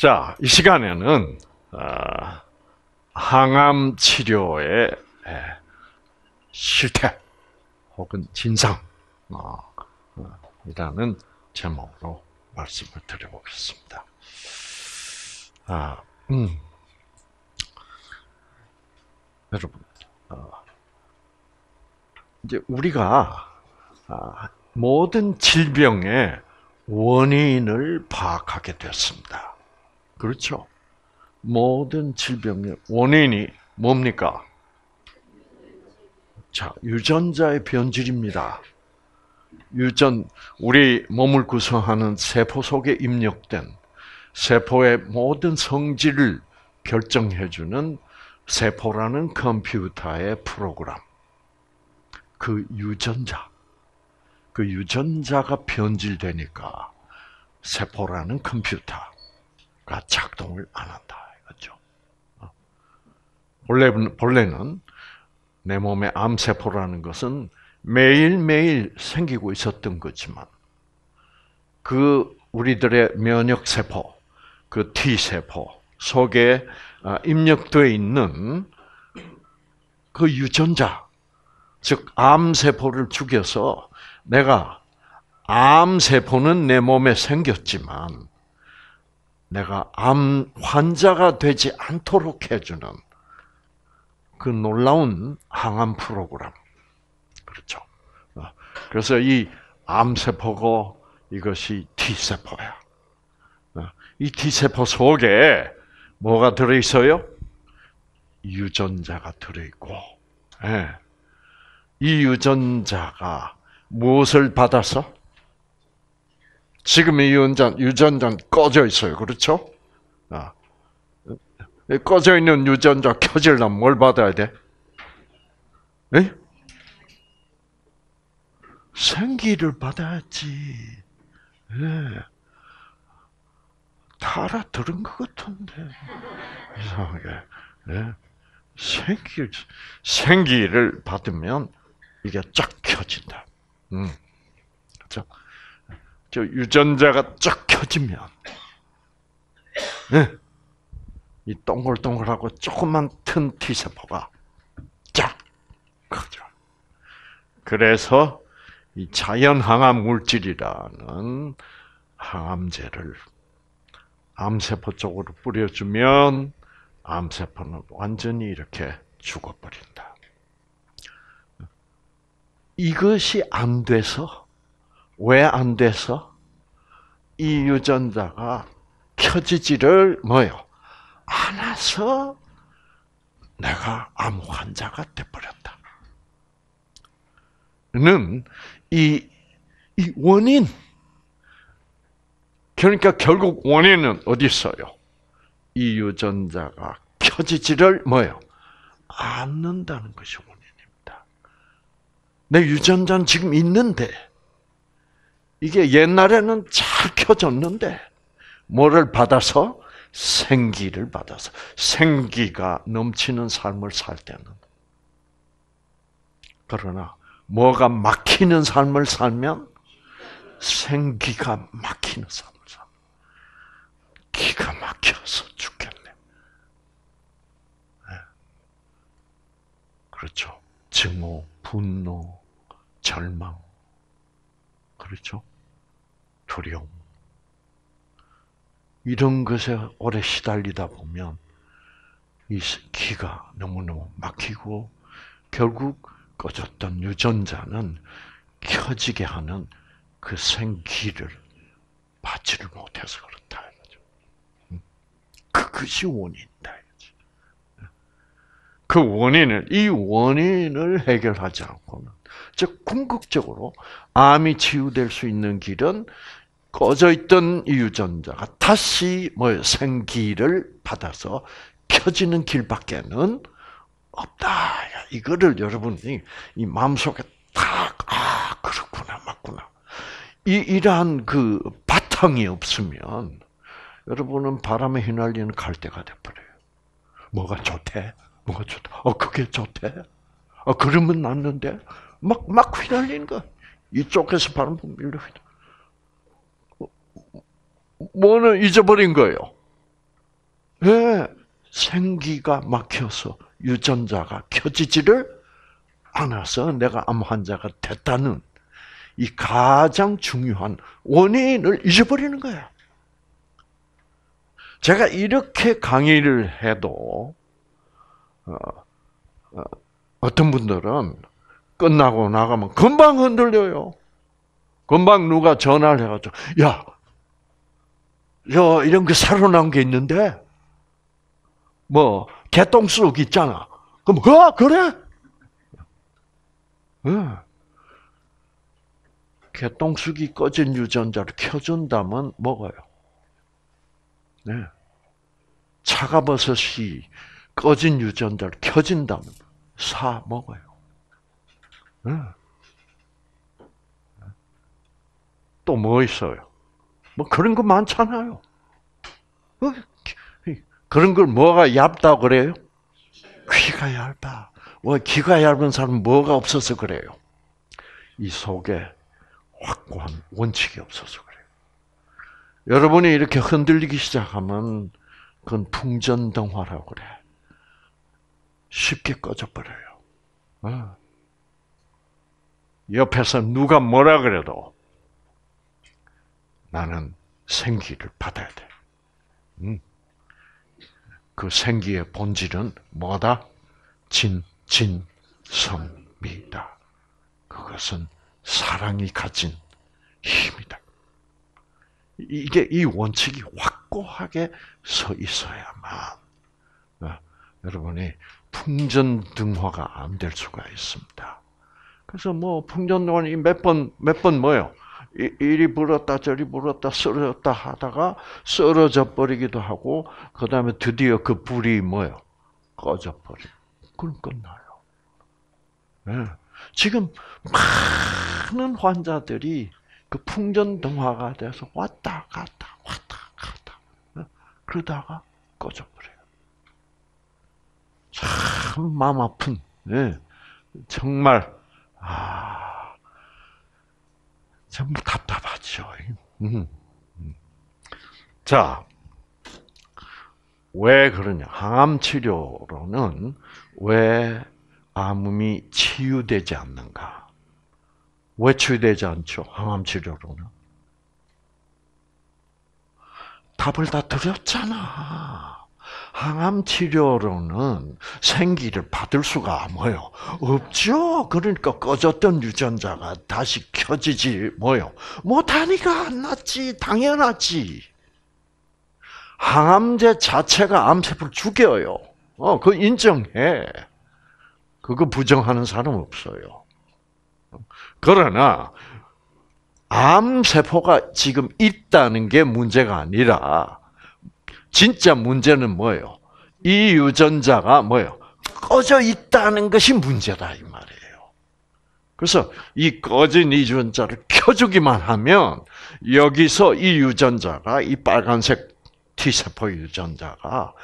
자, 이 시간에는 어, 항암 치료의 실태 혹은 진상 어, 어, 이라는 제목으로 말씀을 드려보겠습니다. 아, 음. 여러분, 어, 이제 우리가 아, 모든 질병의 원인을 파악하게 됐습니다. 그렇죠? 모든 질병의 원인이 뭡니까? 자, 유전자의 변질입니다. 유전, 우리 몸을 구성하는 세포 속에 입력된 세포의 모든 성질을 결정해주는 세포라는 컴퓨터의 프로그램. 그 유전자. 그 유전자가 변질되니까 세포라는 컴퓨터 가 작동을 안 한다. 이거죠. 어. 원래, 본래는 내 몸의 암세포라는 것은 매일매일 생기고 있었던 거지만, 그 우리들의 면역 세포, 그 T세포 속에 아, 입력되어 있는 그 유전자, 즉, 암세포를 죽여서 내가 암세포는 내 몸에 생겼지만, 내가 암 환자가 되지 않도록 해주는 그 놀라운 항암 프로그램. 그렇죠. 어, 그래서 이 암세포고 이것이 T세포야. 어, 이 T세포 속에 뭐가 들어있어요? 유전자가 들어있고, 예. 이 유전자가 무엇을 받아서? 지금 이 유전자, 유전자는 꺼져 있어요. 그렇죠? 아. 꺼져 있는 유전자 켜지려면 뭘 받아야 돼? 네? 생기를 받아야지. 네. 다 알아들은 것 같은데. 이상하게. 네. 생기, 생기를 받으면 이게 쫙 켜진다. 음. 그죠? 저 유전자가 쫙 켜지면, 네. 이 동글동글하고 조금만 튼 T세포가 쫙 커져. 그래서 이 자연 항암 물질이라는 항암제를 암세포 쪽으로 뿌려주면 암세포는 완전히 이렇게 죽어버린다. 이것이 안 돼서 왜 안 돼서 이 유전자가 켜지지를 뭐요? 않아서 내가 암 환자가 돼버렸다. 는, 이, 이 원인, 그러니까 결국 원인은 어디 있어요? 이 유전자가 켜지지를 뭐요? 않는다는 것이 원인입니다. 내 유전자는 지금 있는데, 이게 옛날에는 잘 켜졌는데, 뭐를 받아서? 생기를 받아서 생기가 넘치는 삶을 살 때는 그러나 뭐가 막히는 삶을 살면 생기가 막히는 삶을 살. 기가 막혀서 죽겠네. 네. 그렇죠. 증오, 분노, 절망. 그렇죠. 두려움. 이런 것에 오래 시달리다 보면 이 기가 너무너무 막히고 결국 꺼졌던 유전자는 켜지게 하는 그 생기를 받지를 못해서 그렇다. 음. 그것이 원인이다. 그 원인을, 이 원인을 해결하지 않고는, 즉, 궁극적으로 암이 치유될 수 있는 길은 꺼져 있던 이 유전자가 다시 뭐 생기를 받아서 켜지는 길밖에는 없다. 이거를 여러분이 이 마음속에 딱, 아, 그렇구나, 맞구나. 이, 이러한 그 바탕이 없으면 여러분은 바람에 휘날리는 갈대가 돼버려요. 뭐가 좋대? 뭐가 좋다? 어, 그게 좋대? 어, 그러면 낫는데? 막, 막 휘날리는 거. 이쪽에서 바람 밀려 휘날 뭐는 잊어버린 거예요. 왜 생기가 막혀서 유전자가 켜지지를 않아서 내가 암 환자가 됐다는 이 가장 중요한 원인을 잊어버리는 거야. 제가 이렇게 강의를 해도 어, 어, 떤 분들은 끝나고 나가면 금방 흔들려요. 금방 누가 전화를 해가지고 야, 야 이런 게 살아난 게 있는데 뭐 개똥쑥 있잖아. 그럼 그 그래? 응. 개똥쑥이 꺼진 유전자를 켜준다면 먹어요. 네. 차가버섯이 꺼진 유전자를 켜진다면 사 먹어요. 네. 또뭐 있어요? 뭐 그런 거 많잖아요. 어, 그런 걸 뭐가 얇다 그래요? 귀가 얇아. 뭐 귀가 얇은 사람은 뭐가 없어서 그래요? 이 속에 확고한 원칙이 없어서 그래요. 여러분이 이렇게 흔들리기 시작하면 그건 풍전등화라고 그래. 쉽게 꺼져버려요. 어. 옆에서 누가 뭐라 그래도 나는 생기를 받아야 돼. 음. 그 생기의 본질은 뭐다? 진, 진, 성미다. 그것은 사랑이 가진 힘이다. 이게 이 원칙이 확고하게 서 있어야만 어, 여러분이 풍전등화가 안 될 수가 있습니다. 그래서 뭐 풍전등화는 몇번 몇 번 뭐요? 이리 불었다 저리 불었다 쓰러졌다 하다가 쓰러져 버리기도 하고 그 다음에 드디어 그 불이 뭐요? 꺼져 버리. 그럼 끝나요. 네. 지금 많은 환자들이 그 풍전등화가 돼서 왔다 갔다 왔다 갔다 네. 그러다가 꺼져 버려요. 참 마음 아픈. 네. 정말 아. 전부 답답하죠. 음. 자, 왜 그러냐? 항암 치료로는 왜 암이 치유되지 않는가? 왜 치유되지 않죠? 항암 치료로는 답을 다 드렸잖아. 항암 치료로는 생기를 받을 수가 뭐요 없죠. 그러니까 꺼졌던 유전자가 다시 켜지지 뭐요 못하니까 안 낫지 당연하지. 항암제 자체가 암세포를 죽여요. 어, 그 인정해. 그거 부정하는 사람 없어요. 그러나 암세포가 지금 있다는 게 문제가 아니라 진짜 문제는 뭐예요? 이 유전자가 뭐예요? 꺼져 있다는 것이 문제다 이 말이에요. 그래서 이 꺼진 유전자를 켜주기만 하면 여기서 이 유전자가 이 빨간색 T세포 유전자가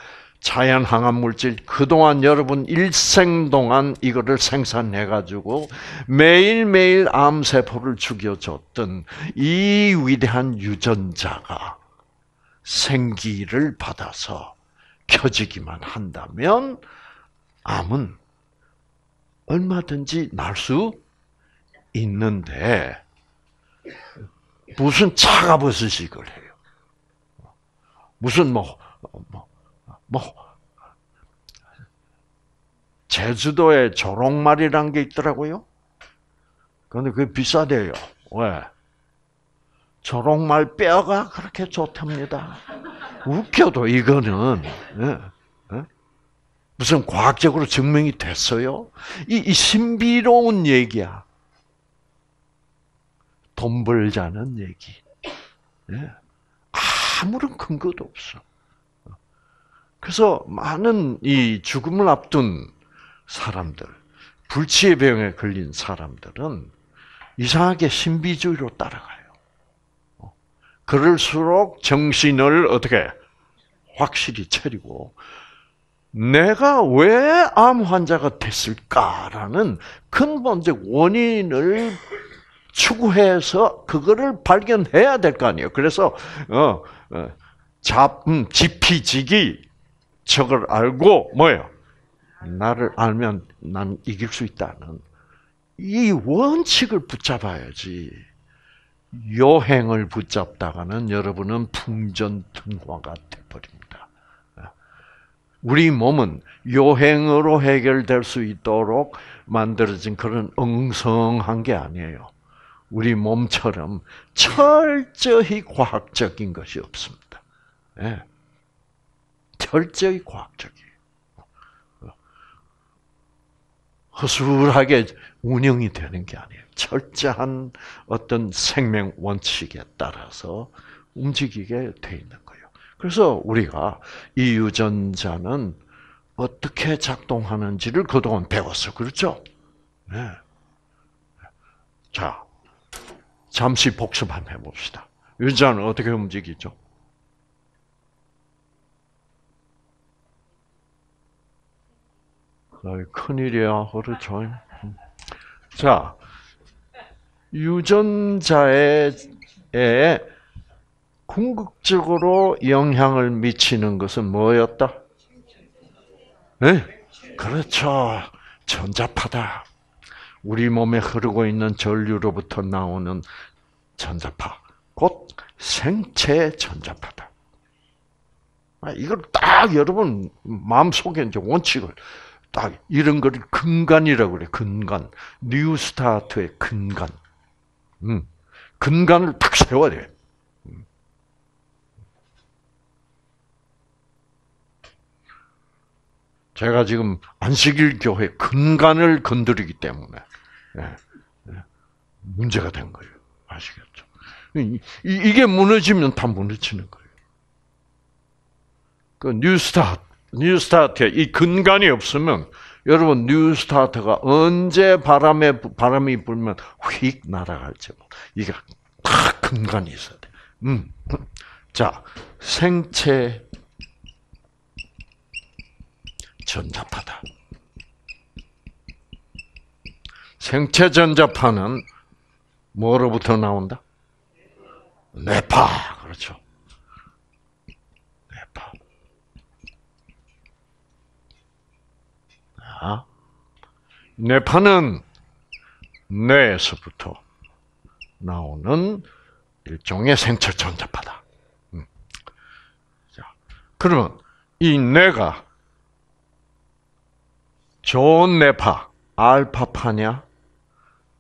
자연 항암 물질 그동안 여러분 일생 동안 이거를 생산해 가지고 매일매일 암 세포를 죽여 줬던 이 위대한 유전자가 생기를 받아서 켜지기만 한다면 암은 얼마든지 날 수 있는데 무슨 차가버섯이걸 해요. 무슨 뭐, 뭐, 뭐, 제주도에 조롱말이란 게 있더라고요. 그런데 그게 비싸대요. 왜? 조롱말 뼈가 그렇게 좋답니다. 웃겨도 이거는 예, 예? 무슨 과학적으로 증명이 됐어요? 이, 이 신비로운 얘기야. 돈 벌자는 얘기. 예? 아무런 근거도 없어. 그래서 많은 이 죽음을 앞둔 사람들, 불치의 병에 걸린 사람들은 이상하게 신비주의로 따라가요. 그럴수록 정신을 어떻게 확실히 차리고 내가 왜 암 환자가 됐을까라는 근본적 원인을 추구해서 그거를 발견해야 될 거 아니에요. 그래서 어, 어 잡 음, 지피지기 적을 알고 뭐예요? 나를 알면 난 이길 수 있다는 이 원칙을 붙잡아야지. 요행을 붙잡다가는 여러분은 풍전등화가 돼버립니다. 우리 몸은 요행으로 해결될 수 있도록 만들어진 그런 엉성한 게 아니에요. 우리 몸처럼 철저히 과학적인 것이 없습니다. 네. 철저히 과학적이에요. 허술하게 운영이 되는 게 아니에요. 철저한 어떤 생명 원칙에 따라서 움직이게 돼 있는 거예요. 그래서 우리가 이 유전자는 어떻게 작동하는지를 그동안 배웠어. 그렇죠? 네. 자, 잠시 복습 한번 해봅시다. 유전자는 어떻게 움직이죠? 큰일이야. 그렇죠. 자, 유전자에 궁극적으로 영향을 미치는 것은 뭐였다? 네? 그렇죠. 전자파다. 우리 몸에 흐르고 있는 전류로부터 나오는 전자파. 곧 생체 전자파다. 아, 이걸 딱 여러분 마음속에 이제 원칙을 딱 이런 거를 근간이라고 그래. 근간. New Start의 근간. 음. 근간을 딱 세워야 돼. 음. 제가 지금 안식일 교회 근간을 건드리기 때문에 예, 예, 문제가 된 거예요. 아시겠죠? 이, 게 무너지면 다 무너지는 거예요. 그 뉴스타트, 뉴스타트에 이 근간이 없으면 여러분 뉴스타트가 언제 바람에 바람이 불면 휙 날아갈지 이게 다 근간이 있어야 돼. 음. 자 생체 전자파다. 생체 전자파는 뭐로부터 나온다? 뇌파 그렇죠. 뇌파는 뇌에서부터 나오는 일종의 생체 전자파다. 음. 자, 그러면 이 뇌가 좋은 뇌파, 알파파냐?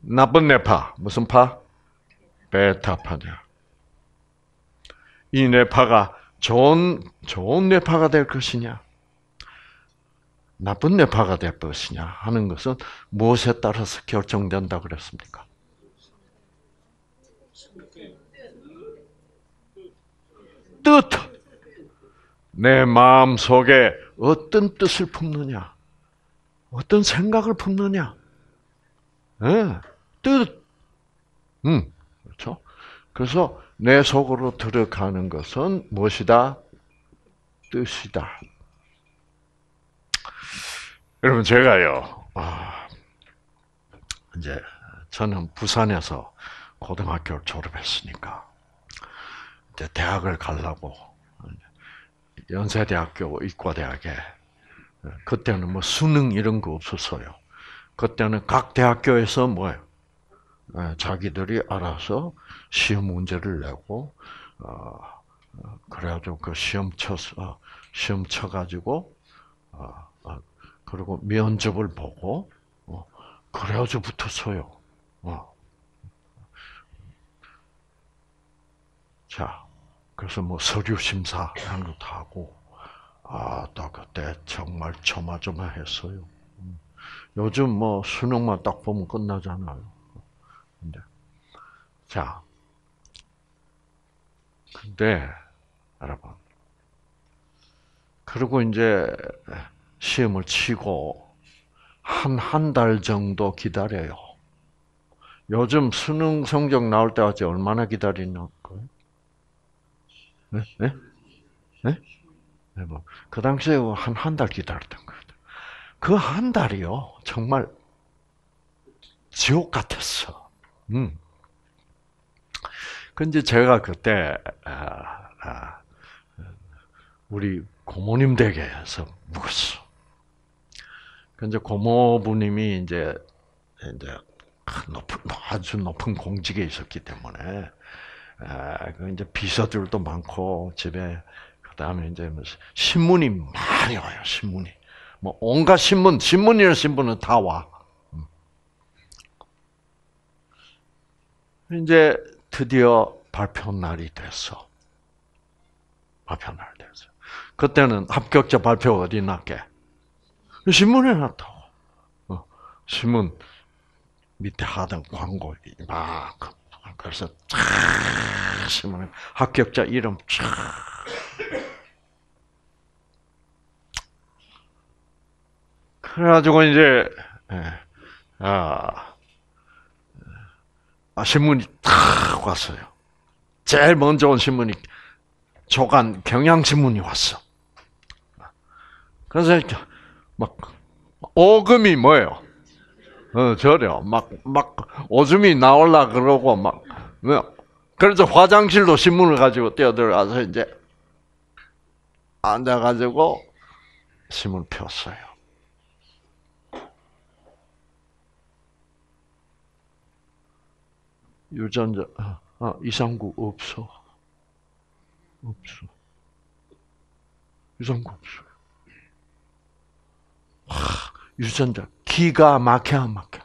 나쁜 뇌파, 무슨 파? 베타파냐? 이 뇌파가 좋은, 좋은 뇌파가 될 것이냐? 나쁜 뇌파가 될 것이냐 하는 것은 무엇에 따라서 결정된다 그랬습니까? 뜻. 내 마음 속에 어떤 뜻을 품느냐, 어떤 생각을 품느냐, 네, 뜻. 음, 그렇죠. 그래서 내 속으로 들어가는 것은 무엇이다? 뜻이다. 여러분 제가요, 아, 이제 저는 부산에서 고등학교를 졸업했으니까 이제 대학을 가려고 연세대학교 이과대학에 그때는 뭐 수능 이런 거 없었어요. 그때는 각 대학교에서 뭐예요? 예, 자기들이 알아서 시험 문제를 내고 어, 어 그래가지고 그 시험 쳐서 시험 쳐가지고 어, 그리고 면접을 보고 어, 그래가지고 붙었어요. 어. 자, 그래서 뭐 서류 심사 이런 것도 하고 아, 또 그때 정말 조마조마했어요. 음. 요즘 뭐 수능만 딱 보면 끝나잖아요. 근데 자, 근데 여러분, 그리고 이제 시험을 치고 한 한 달 정도 기다려요. 요즘 수능 성적 나올 때까지 얼마나 기다리는 거예요? 네? 네? 네? 네 뭐, 그 당시에 한 한 달 기다렸던 거예요. 그 한 달이요, 정말 지옥 같았어. 음. 근데 제가 그때, 아, 아, 우리 고모님 댁에 해서 묵었어. 근데 고모부님이 이제 이제 높은 아주 높은 공직에 있었기 때문에 그 이제 비서들도 많고 집에 그다음에 이제 뭐 신문이 많이 와요. 신문이 뭐 온갖 신문 신문이라는 신문은 다 와. 음. 이제 드디어 발표 날이 됐어. 발표 날 됐어. 그때는 합격자 발표 어디 났게? 신문에 났다고. 어, 신문 밑에 하던 광고 막 그래서 쫙 신문에 합격자 이름 쫙 그래가지고 이제 예, 아, 아 신문이 탁 왔어요. 제일 먼저 온 신문이 조간 경향신문이 왔어. 그래서 막 오금이 뭐예요? 어, 저려. 막, 막, 오줌이 나올라 그러고, 막, 뭐, 그래서 화장실로 신문을 가지고 뛰어들어가서 이제, 앉아가지고, 신문 폈어요. 유전자, 아, 이상구 없어. 없어. 이상구 없어. 하, 유전자 기가 막혀 막혀.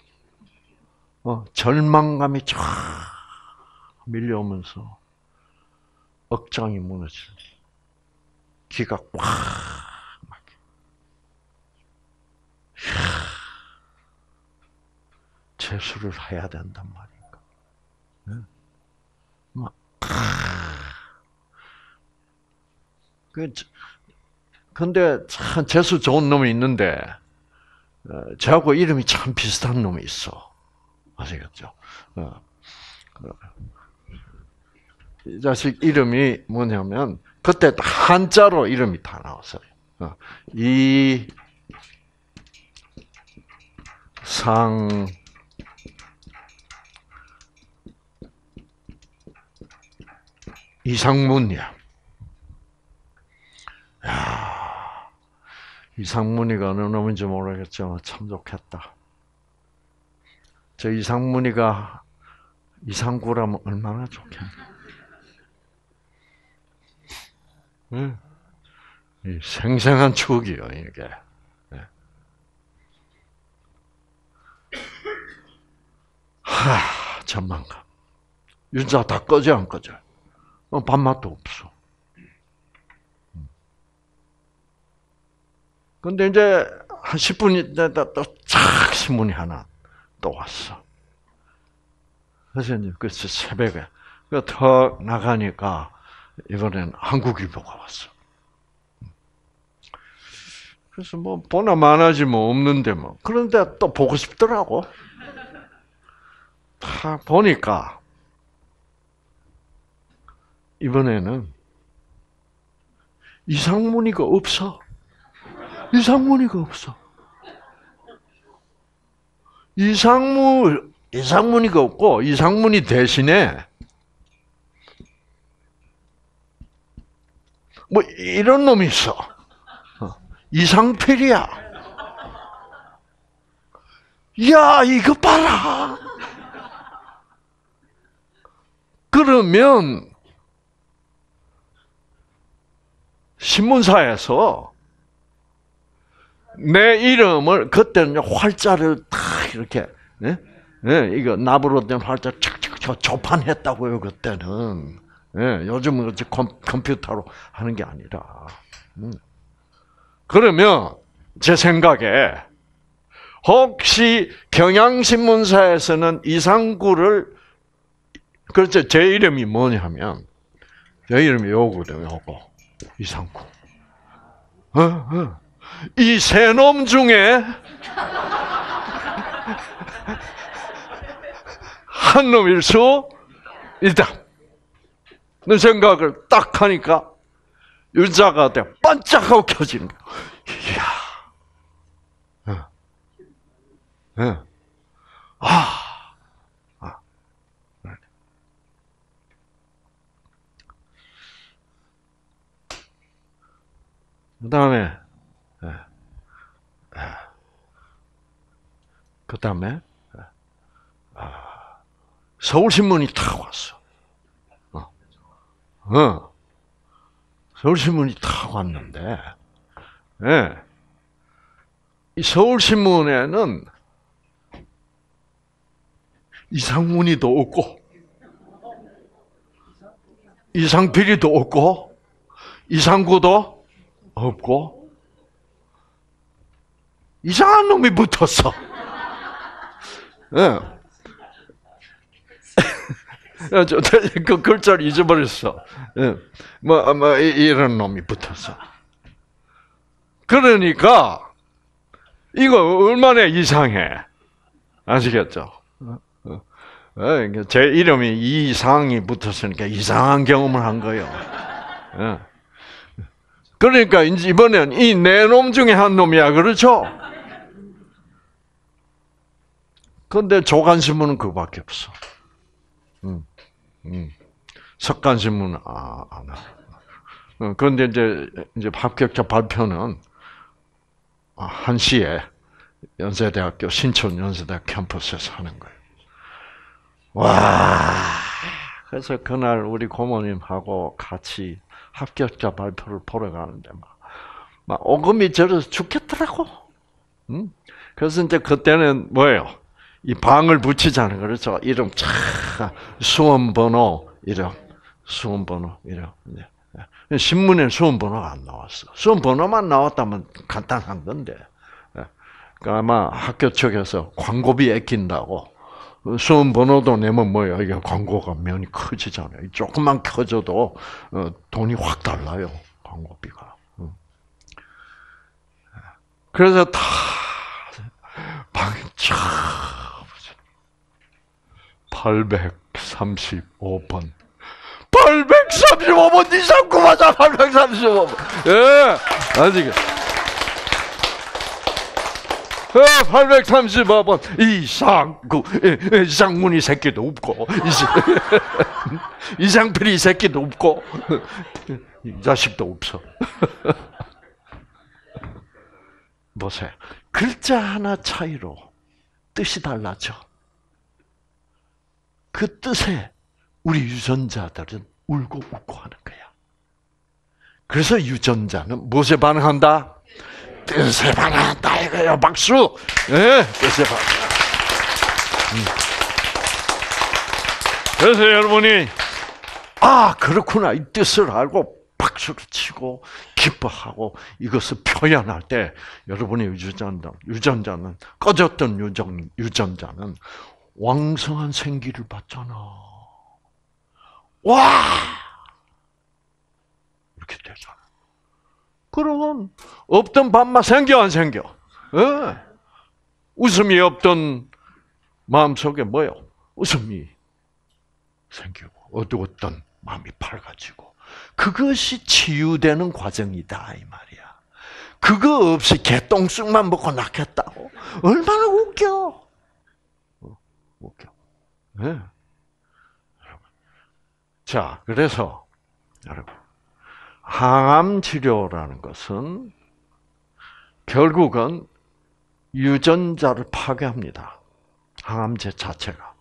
어, 절망감이 쫙 밀려오면서 억장이 무너지. 기가 꽉 막혀. 재수를 해야 된단 말인가. 네? 막, 그, 근데 참 재수 좋은 놈이 있는데 어, 저하고 이름이 참 비슷한 놈이 있어. 아시겠죠? 어. 이 자식 이름이 뭐냐면 그때 한자로 이름이 다 나왔어요. 어. 이 상, 이상문이야. 야, 이상문이가 어느 놈인지 모르겠지만 참 좋겠다. 저 이상문이가 이상구라면 얼마나 좋겠나. 응. 생생한 추억이요, 이게. 네. 하, 전망감. 윤자 다 꺼져, 안 꺼져? 어, 밥맛도 없어. 근데 이제 한 10분이 되다 또착 신문이 하나 또 왔어. 그래서 이제 그 새벽에 더 나가니까 이번엔 한국일보가 왔어. 그래서 뭐 보나 마나지 뭐 없는데 뭐 그런데 또 보고 싶더라고. 다 보니까 이번에는 이상문이가 없어. 이상문이가 없어. 이상문, 이상문이가 없고, 이상문이 대신에, 뭐, 이런 놈이 있어. 어, 이상필이야. 야, 이거 봐라. 그러면, 신문사에서 내 이름을 그때는 활자를 딱 이렇게 네? 네, 이거 나부로 된 활자 착착착 조판했다고요 그때는. 네, 요즘은 그렇지 컴퓨터로 하는 게 아니라. 음. 그러면 제 생각에 혹시 경향신문사에서는 이상구를 그렇죠 제 이름이 뭐냐면 제 이름이 요거든요 요거 이상구. 어, 어. 이 세 놈 중에 한 놈일 수 있다. 내 생각을 딱 하니까 유자가 돼 반짝하고 켜지는 거야. 이야. 어. 어. 아. 그 다음에, 그 다음에, 서울신문이 탁 왔어. 어. 어. 서울신문이 탁 왔는데, 예. 이 서울신문에는 이상문이도 없고, 이상필이도 없고, 이상구도 없고, 이상한 놈이 붙었어. 예. 저, 그 글자를 잊어버렸어. 예. 뭐, 뭐, 이런 놈이 붙었어. 그러니까, 이거 얼마나 이상해. 아시겠죠? 어, 어. 어, 제 이름이 이상이 붙었으니까 이상한 경험을 한 거예요. 그러니까 이번엔 이 네 놈 중에 한 놈이야, 그렇죠? 근데 조간신문은 그밖에 없어. 음, 음. 석간신문은 아, 안 하. 그런데 이제 이제 합격자 발표는 한 시에 연세대학교 신촌 연세대학 캠퍼스에서 하는 거예요. 와. 그래서 그날 우리 고모님하고 같이 합격자 발표를 보러 가는데 막, 막 오금이 저려서 죽겠더라고. 응? 그래서 이제 그때는 뭐예요? 이 방을 붙이잖아요. 그렇죠? 이름 차 수험 번호 이름 수험 번호 이름 신문에 수험 번호가 안 나왔어. 수험 번호만 나왔다면 간단한 건데. 그러니까 아마 학교 측에서 광고비 아낀다고 수험 번호도 내면 뭐예요? 이게 광고가 면이 커지잖아요. 조금만 커져도 어, 돈이 확 달라요. 광고비가. 그래서 다 방이 쫙 835번. 835번 이상 구하자 835번. 예, 아직. 835번 이상구 이상문이 새끼도 없고 이상필이 새끼도 없고 이 자식도 없어. 보세요. 글자 하나 차이로 뜻이 달라져. 그 뜻에 우리 유전자들은 울고 웃고 하는 거야. 그래서 유전자는 무엇에 반응한다? 뜻에 반응한다 이거예요. 박수. 네, 뜻에 반응. 음. 그래서 여러분이 아 그렇구나 이 뜻을 알고 박수를 치고 기뻐하고 이것을 표현할 때 여러분의 유전자 유전자는 꺼졌던 유전 유전자는 왕성한 생기를 받잖아. 와! 이렇게 되잖아. 그러면 없던 밥맛 생겨 안 생겨? 네. 웃음이 없던 마음속에 뭐요? 웃음이 생기고 어두웠던 마음이 밝아지고 그것이 치유되는 과정이다 이 말이야. 그거 없이 개똥쑥만 먹고 낳겠다고 얼마나 웃겨. 웃겨. 네. 자, 그래서 여러분 항암 치료라는 것은 결국은 유전자를 파괴합니다. 항암제 자체가.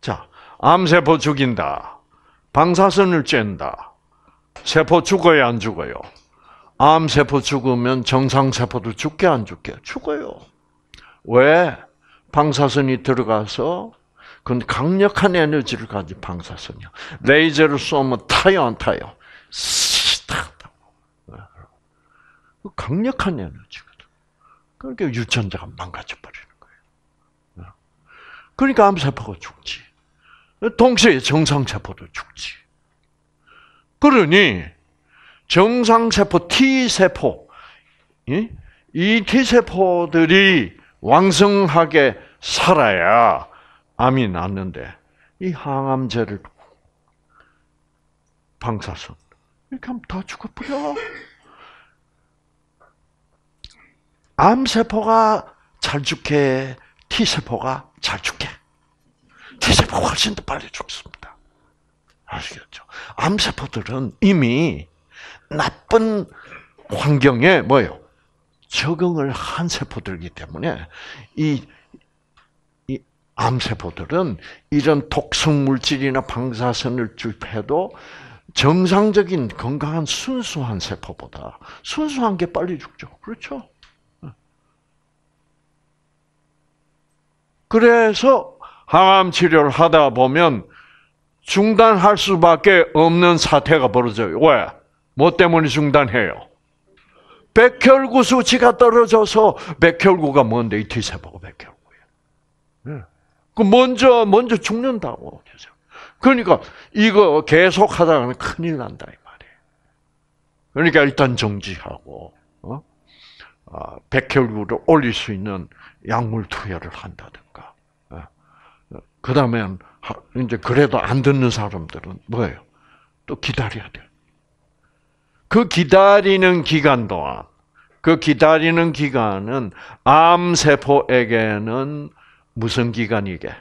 자, 암세포 죽인다. 방사선을 쬐다. 세포 죽어야 안 죽어요? 암세포 죽으면 정상세포도 죽게 안 죽게? 죽어요. 왜? 방사선이 들어가서 그건 강력한 에너지를 가진 방사선이야. 레이저를 쏘면 타요, 안 타요? 타다고. 강력한 에너지거든. 그러니까 유전자가 망가져 버리는 거예요. 그러니까 암세포가 죽지. 동시에 정상세포도 죽지. 그러니 정상세포 T세포 이 T세포들이 왕성하게 살아야 암이 낫는데 이 항암제를 방사선 이렇게 하면 다 죽어버려. 암세포가 잘 죽게 T세포가 잘 죽게. T세포가 훨씬 더 빨리 죽습니다. 아시겠죠? 암세포들은 이미 나쁜 환경에 뭐요? 적응을 한 세포들이기 때문에 이, 이 암세포들은 이런 독성 물질이나 방사선을 주입해도 정상적인 건강한 순수한 세포보다 순수한 게 빨리 죽죠. 그렇죠? 그래서 항암 치료를 하다 보면 중단할 수밖에 없는 사태가 벌어져요. 왜? 뭐 때문에 중단해요? 백혈구 수치가 떨어져서 백혈구가 뭔데 이 T세포가 백혈구예요. 네. 그 먼저 먼저 죽는다고. 그러니까 이거 계속 하다가는 큰일 난다 이 말이에요. 그러니까 일단 정지하고 어? 아, 백혈구를 올릴 수 있는 약물 투여를 한다든가. 어? 그 다음엔 이제 그래도 안 듣는 사람들은 뭐예요? 또 기다려야 돼. 그 기다리는 기간 동안, 그 기다리는 기간은 암세포에게는 무슨 기간이게?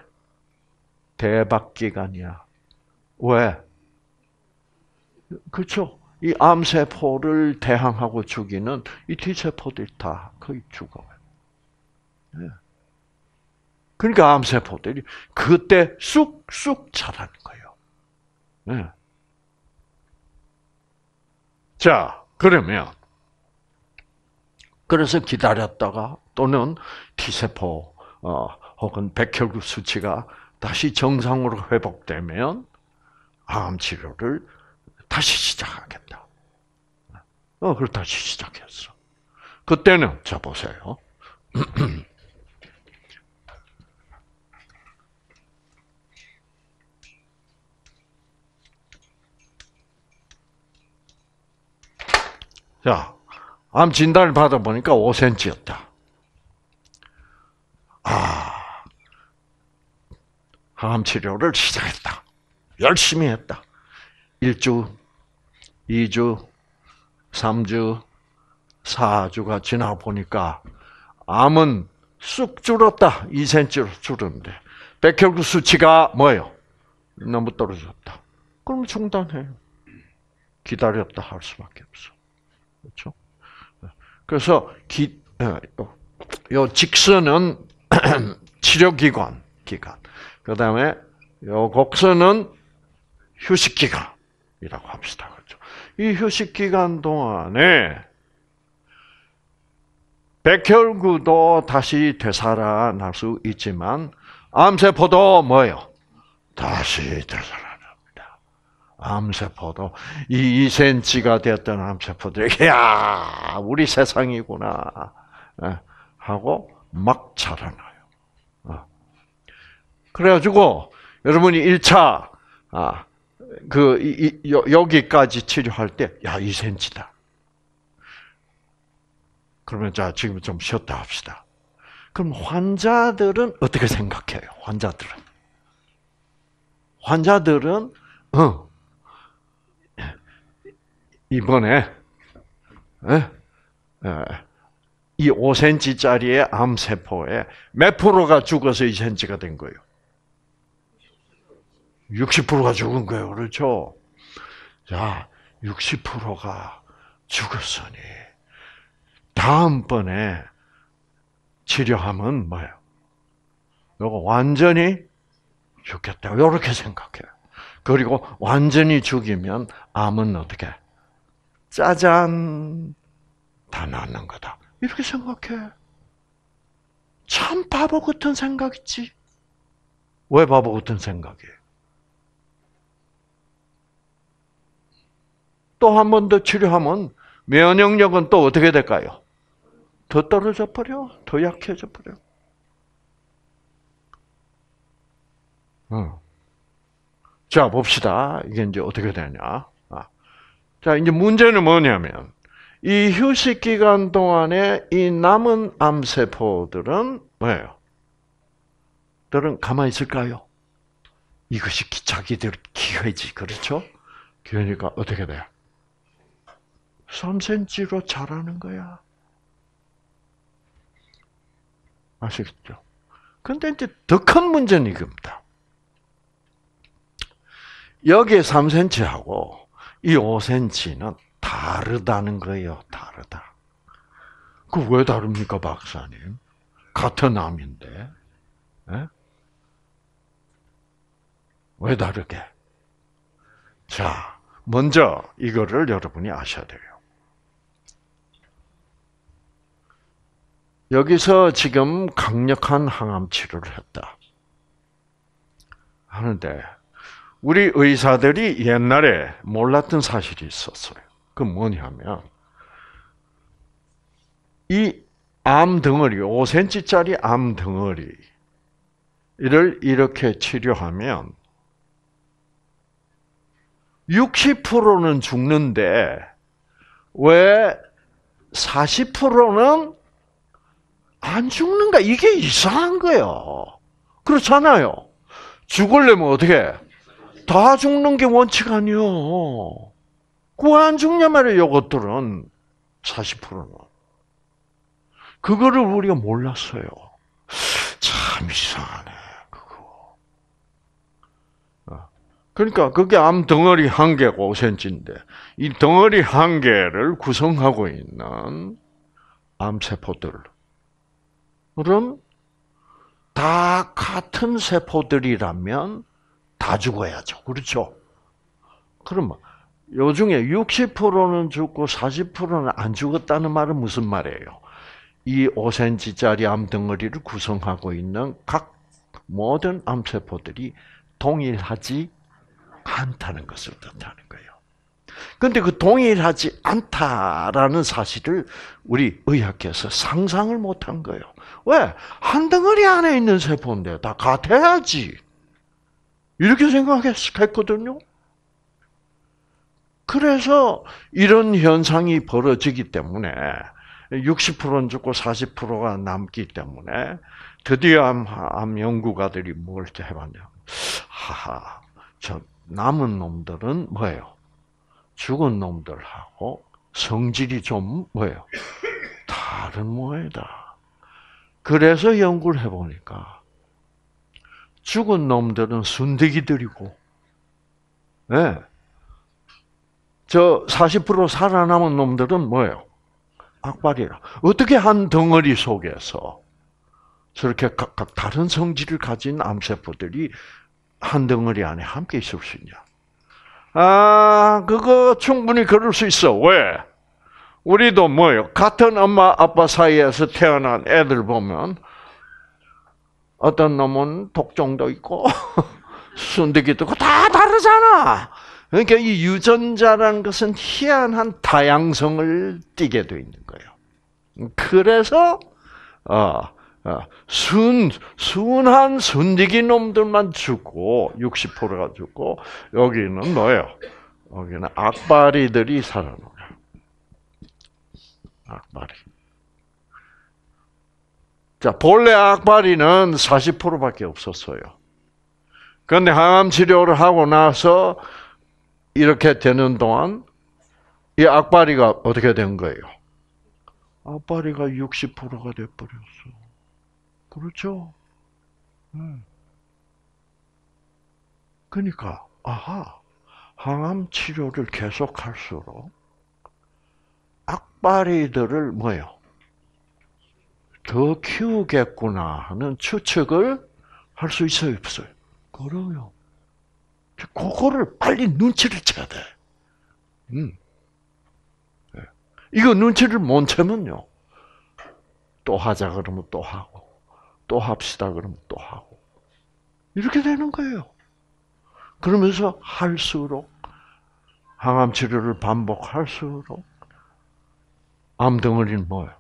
대박 기간이야. 왜? 그렇죠. 이 암세포를 대항하고 죽이는 이 T세포들이 다 거의 죽어요. 네. 그러니까 암세포들이 그때 쑥쑥 자라는 거예요. 네. 자, 그러면 그래서 기다렸다가 또는 T세포 어, 혹은 백혈구 수치가 다시 정상으로 회복되면 암 치료를 다시 시작하겠다. 어, 그걸 다시 시작했어. 그때는 자 보세요. 자, 암 진단을 받아보니까 5cm였다. 아, 항암 치료를 시작했다. 열심히 했다. 1주, 2주, 3주, 4주가 지나 보니까 암은 쑥 줄었다. 2cm로 줄었는데 백혈구 수치가 뭐예요? 너무 떨어졌다. 그럼 중단해요. 기다렸다 할 수밖에 없어. 그렇죠? 그래서 기, 어, 요 직선은 치료기관 기간. 그 다음에 요 곡선은 휴식 기간이라고 합시다. 그렇죠? 이 휴식 기간 동안에 백혈구도 다시 되살아날 수 있지만 암세포도 뭐예요? 다시 되살아납니다. 암세포도 이 2cm가 되었던 암세포들이 야 우리 세상이구나 예, 하고 막 자라나요. 어. 그래가지고 여러분이 1차 아, 그 이, 이, 여기까지 치료할 때 야 2cm다. 그러면 자 지금 좀 쉬었다 합시다. 그럼 환자들은 어떻게 생각해요? 환자들은 환자들은 어, 이번에 에? 에, 이 5cm짜리의 암세포에 몇 프로가 죽어서 2cm가 된 거예요? 60%가 죽은 거예요. 그렇죠? 자, 60%가 죽었으니, 다음번에 치료하면 뭐예요? 이거 완전히 죽겠다. 이렇게 생각해요. 그리고 완전히 죽이면 암은 어떻게? 짜잔! 다 낫는 거다. 이렇게 생각해. 참 바보 같은 생각이지. 왜 바보 같은 생각이에요? 또 한 번 더 치료하면 면역력은 또 어떻게 될까요? 더 떨어져 버려, 더 약해져 버려. 어. 자 봅시다. 이게 이제 어떻게 되냐? 아. 자 이제 문제는 뭐냐면 이 휴식 기간 동안에 이 남은 암세포들은 뭐예요? 들은 가만히 있을까요? 이것이 자기들 기회지, 그렇죠? 그러니까 어떻게 돼? 3cm로 자라는 거야. 아시겠죠? 근데 이제 더 큰 문제는 이겁니다. 여기에 3cm하고 이 5cm는 다르다는 거예요. 다르다. 그 왜 다릅니까, 박사님? 같은 암인데. 네? 왜 다르게? 자, 먼저 이거를 여러분이 아셔야 돼요. 여기서 지금 강력한 항암 치료를 했다. 하는데 우리 의사들이 옛날에 몰랐던 사실이 있었어요. 그 뭐냐면 이 암 덩어리, 5cm짜리 암 덩어리를 이렇게 치료하면 60%는 죽는데 왜 40%는 안 죽는가? 이게 이상한 거예요. 그렇잖아요. 죽을려면 어떻게? 다 죽는 게 원칙 아니요. 그안 죽냐 말이에요, 이것들은. 40%는. 그거를 우리가 몰랐어요. 참 이상하네. 어. 그러니까 그게 암 덩어리 한 개고 5cm인데 이 덩어리 한 개를 구성하고 있는 암세포들 그럼 다 같은 세포들이라면 다 죽어야죠. 그렇죠? 그러면 요 중에 60%는 죽고 40%는 안 죽었다는 말은 무슨 말이에요? 이 5cm짜리 암 덩어리를 구성하고 있는 각 모든 암세포들이 동일하지 않다는 것을 뜻하는 거예요. 근데 그 동일하지 않다라는 사실을 우리 의학계에서 상상을 못한 거예요. 왜? 한 덩어리 안에 있는 세포인데 다 같아야지. 이렇게 생각했거든요. 그래서 이런 현상이 벌어지기 때문에 60%는 죽고 40%가 남기 때문에 드디어 암, 암 연구가들이 뭘 해봤냐. 하하, 저 남은 놈들은 뭐예요? 죽은 놈들하고 성질이 좀 뭐예요? 다른 모양이다. 그래서 연구를 해보니까 죽은 놈들은 순대기들이고, 네. 저40% 살아남은 놈들은 뭐예요? 악발이라. 어떻게 한 덩어리 속에서 저렇게 각각 다른 성질을 가진 암세포들이 한 덩어리 안에 함께 있을 수 있냐? 아, 그거 충분히 그럴 수 있어. 왜? 우리도 뭐요? 같은 엄마 아빠 사이에서 태어난 애들 보면 어떤 놈은 독종도 있고 순대기도 있고 다 다르잖아. 그러니까 이 유전자라는 것은 희한한 다양성을 띠게 돼 있는 거예요. 그래서 어, 어, 순, 순한 순디기 놈들만 죽고, 60%가 죽고, 여기는 뭐예요? 여기는 악바리들이 살아나요. 악바리. 자, 본래 악바리는 40%밖에 없었어요. 그런데 항암 치료를 하고 나서 이렇게 되는 동안 이 악바리가 어떻게 된 거예요? 악바리가 60%가 돼버렸어. 그렇죠? 음. 그러니까 아하 항암 치료를 계속할수록 악바리들을 뭐요? 더 키우겠구나 하는 추측을 할 수 있어요, 없어요? 그래요. 그거를 빨리 눈치를 채야 돼. 음. 네. 이거 눈치를 못 채면요. 또 하자 그러면 또 하고. 또 합시다 그러면 또 하고. 이렇게 되는 거예요. 그러면서 할수록 항암 치료를 반복할수록 암덩어리는 뭐예요?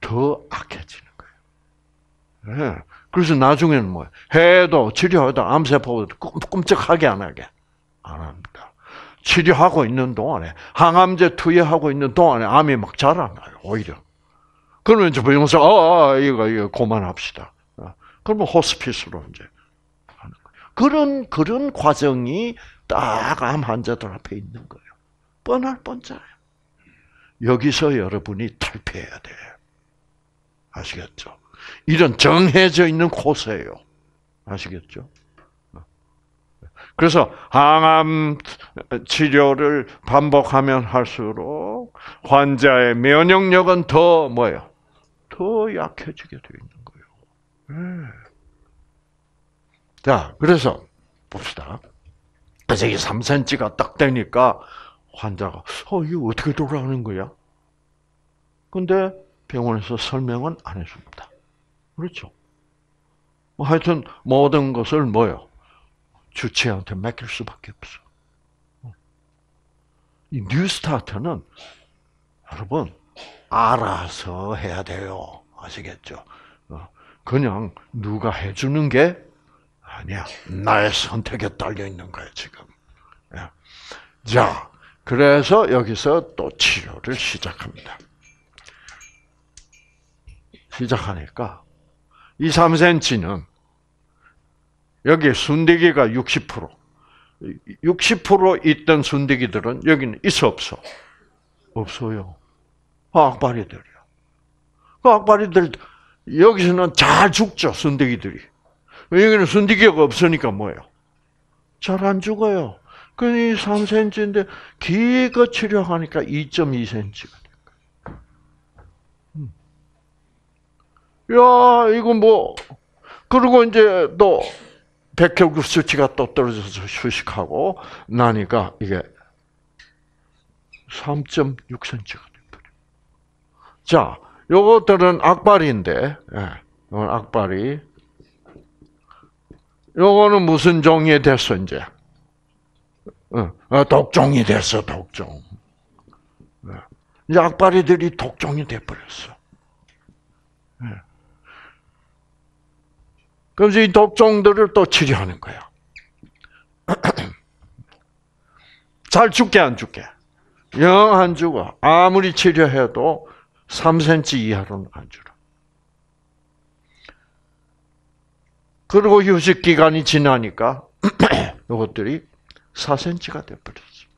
더 악해지는 거예요. 네. 그래서 나중에는 뭐예요? 해도 치료해도 암세포가 끔찍하게 안 하게 안 합니다. 치료하고 있는 동안에 항암제 투여하고 있는 동안에 암이 막 자라나요. 오히려. 그러면 이제 부영사, 아, 아, 이거, 이거, 그만합시다. 어. 그러면 호스피스로 이제 하는 거예요. 그런, 그런 과정이 딱 암 환자들 앞에 있는 거예요. 뻔할 뻔짜요. 여기서 여러분이 탈피해야 돼. 아시겠죠? 이런 정해져 있는 코스예요. 아시겠죠? 어. 그래서 항암 치료를 반복하면 할수록 환자의 면역력은 더 뭐예요? 더 약해지게 되어 있는 거예요. 네. 자, 그래서 봅시다. 그래서 이게 3cm가 딱 되니까 환자가 어 이거 어떻게 돌아가는 거야? 근데 병원에서 설명은 안 해줍니다. 그렇죠? 뭐 하여튼 모든 것을 뭐요? 주치의한테 맡길 수밖에 없어. 이 뉴스타트는 여러분 알아서 해야 돼요. 아시겠죠? 어, 그냥 누가 해주는 게 아니야. 나의 선택에 딸려 있는 거야 지금. 예. 자, 그래서 여기서 또 치료를 시작합니다. 시작하니까 이 3cm는 여기 순대기가 60%, 60% 있던 순대기들은 여기는 있어 없어? 없어요. 악바리들이요. 그 악바리들 여기서는 잘 죽죠 순대기들이. 여기는 순대기가 없으니까 뭐예요? 잘 안 죽어요. 그니 3cm인데 기껏 치료하니까 2.2cm가 된 거예요. 야, 이거 뭐 그리고 이제 또 백혈구 수치가 또 떨어져서 휴식하고 나니까 이게 3.6cm가 돼버려. 자, 요것들은 악발인데, 예, 이건 악발이. 요거는 무슨 종이 됐어, 이제? 어, 독종이 됐어, 독종. 예. 이제 악바리들이 독종이 돼버렸어. 예. 그래서 이 독종들을 또 치료하는 거야. 잘 죽게 안 죽게? 영 안 죽어. 아무리 치료해도 3cm 이하로는 안 죽어. 그리고 휴식 기간이 지나니까 이것들이 4cm가 돼버렸어.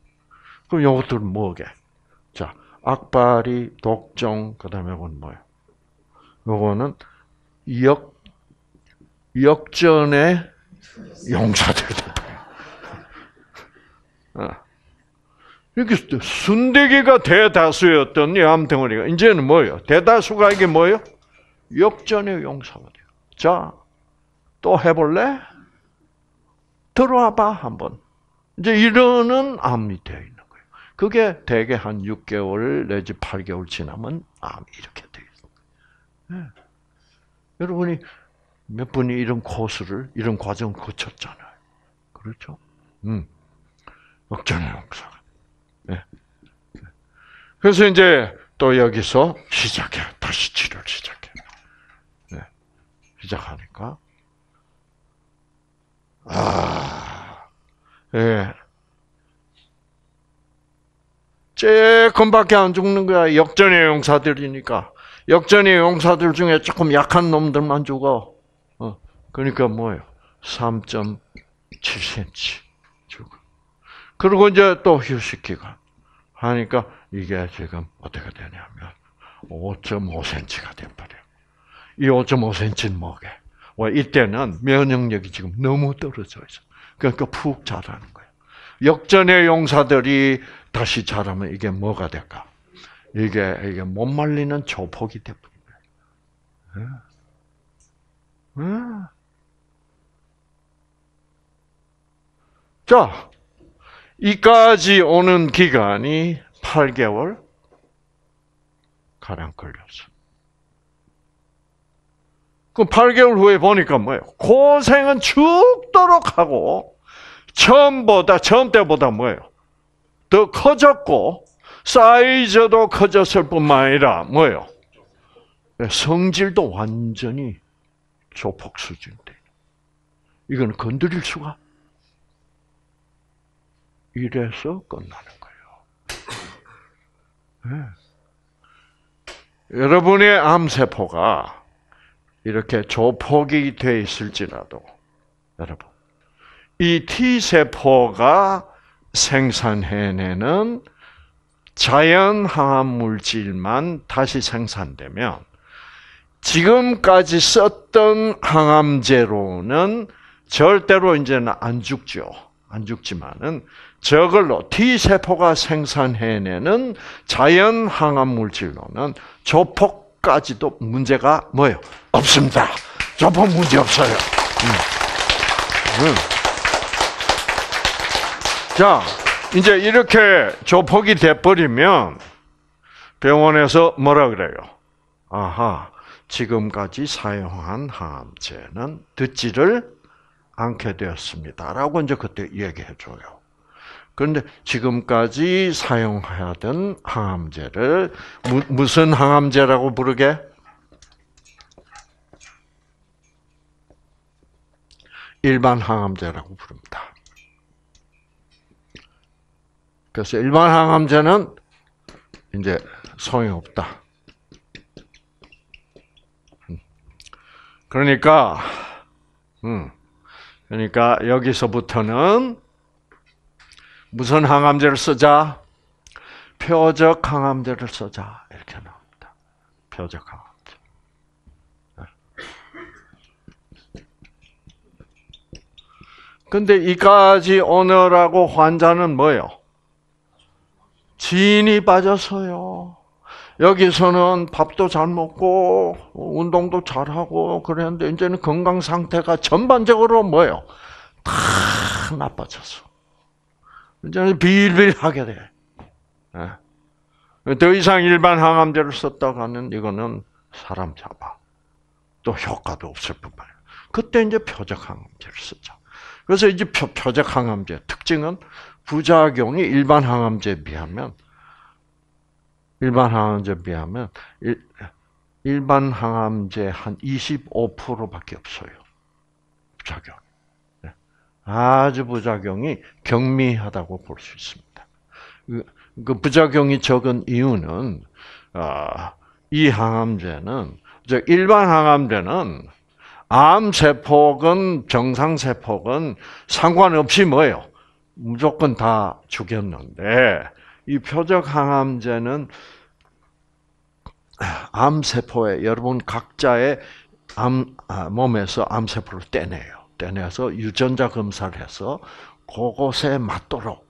그럼 이것들은 뭐게? 자, 악바리, 독종, 그 다음에 이건 뭐예요? 요거는 역, 역전의 용사들이다. 어. 이렇게 순대기가 대다수였던 이 암덩어리가 이제는 뭐예요? 대다수가 이게 뭐예요? 역전의 용사가 돼요. 자, 또 해볼래? 들어와봐 한번. 이제 이러는 암이 되어 있는 거예요. 그게 대개 한 6개월 내지 8개월 지나면 암이 이렇게 되어 있어요. 네. 여러분이 몇 분이 이런 코스를 이런 과정 거쳤잖아요. 그렇죠? 음. 역전의 역사가. 네. 그래서 이제 또 여기서 시작해. 다시 치료를 시작해. 네. 시작하니까 아, 예. 쬐끔밖에 안 죽는 거야. 역전의 용사들이니까. 역전의 용사들 중에 조금 약한 놈들만 죽어. 어, 그러니까 뭐예요? 3.7cm 죽어. 그리고 이제 또 휴식 기간 하니까 이게 지금 어떻게 되냐면 5.5cm가 돼버려. 이 5.5cm는 뭐게? 왜 이때는 면역력이 지금 너무 떨어져 있어. 그러니까 푹 자라는 거예요. 역전의 용사들이 다시 자라면 이게 뭐가 될까? 이게 이게 못 말리는 조폭이 돼버린 거예요. 자, 이까지 오는 기간이 8개월 가량 걸렸어. 그 8개월 후에 보니까 뭐예요? 고생은 죽도록 하고 처음보다 처음 때보다 뭐예요? 더 커졌고 사이즈도 커졌을 뿐만 아니라 뭐예요? 성질도 완전히 조폭 수준인데 이거는 건드릴 수가 이래서 끝나는 거예요. 네. 여러분의 암세포가 이렇게 조폭이 돼 있을지라도 여러분 이 T 세포가 생산해내는 자연 항암 물질만 다시 생산되면 지금까지 썼던 항암제로는 절대로 이제는 안 죽죠. 안 죽지만은 저걸로 T 세포가 생산해내는 자연 항암 물질로는 조폭 까지도 문제가 뭐예요? 없습니다. 조폭 문제 없어요. 음. 음. 자, 이제 이렇게 조폭이 돼버리면 병원에서 뭐라 그래요? 아하, 지금까지 사용한 항암제는 듣지를 않게 되었습니다. 라고 이제 그때 얘기해 줘요. 그런데 지금까지 사용하던 항암제를 무, 슨 항암제라고 부르게? 일반 항암제라고 부릅니다. 그래서 일반 항암제는 이제 소용없다. 음. 그러니까, 음, 그러니까 여기서부터는 무슨 항암제를 쓰자? 표적 항암제를 쓰자. 이렇게 나옵니다. 표적 항암제. 근데 이까지 오늘하고 환자는 뭐요? 진이 빠졌어요. 여기서는 밥도 잘 먹고 운동도 잘 하고 그랬는데 이제는 건강 상태가 전반적으로 뭐요? 다 나빠졌어. 이제는 비일비일하게 돼. 예. 더 이상 일반 항암제를 썼다가는 이거는 사람 잡아. 또 효과도 없을 뿐만 아니라. 그때 이제 표적 항암제를 쓰죠. 그래서 이제 표, 표적 항암제 특징은 부작용이 일반 항암제에 비하면 일반 항암제에 비하면 일, 일반 항암제 한 25%밖에 없어요. 부작용. 네. 아주 부작용이 경미하다고 볼 수 있습니다. 그, 그 부작용이 적은 이유는 아, 이 항암제는 일반 항암제는 암 세포건 정상 세포건 상관없이 뭐예요? 무조건 다 죽였는데 이 표적 항암제는 암 세포에 여러분 각자의 암 아, 몸에서 암 세포를 떼내요. 떼내서 유전자 검사를 해서 그곳에 맞도록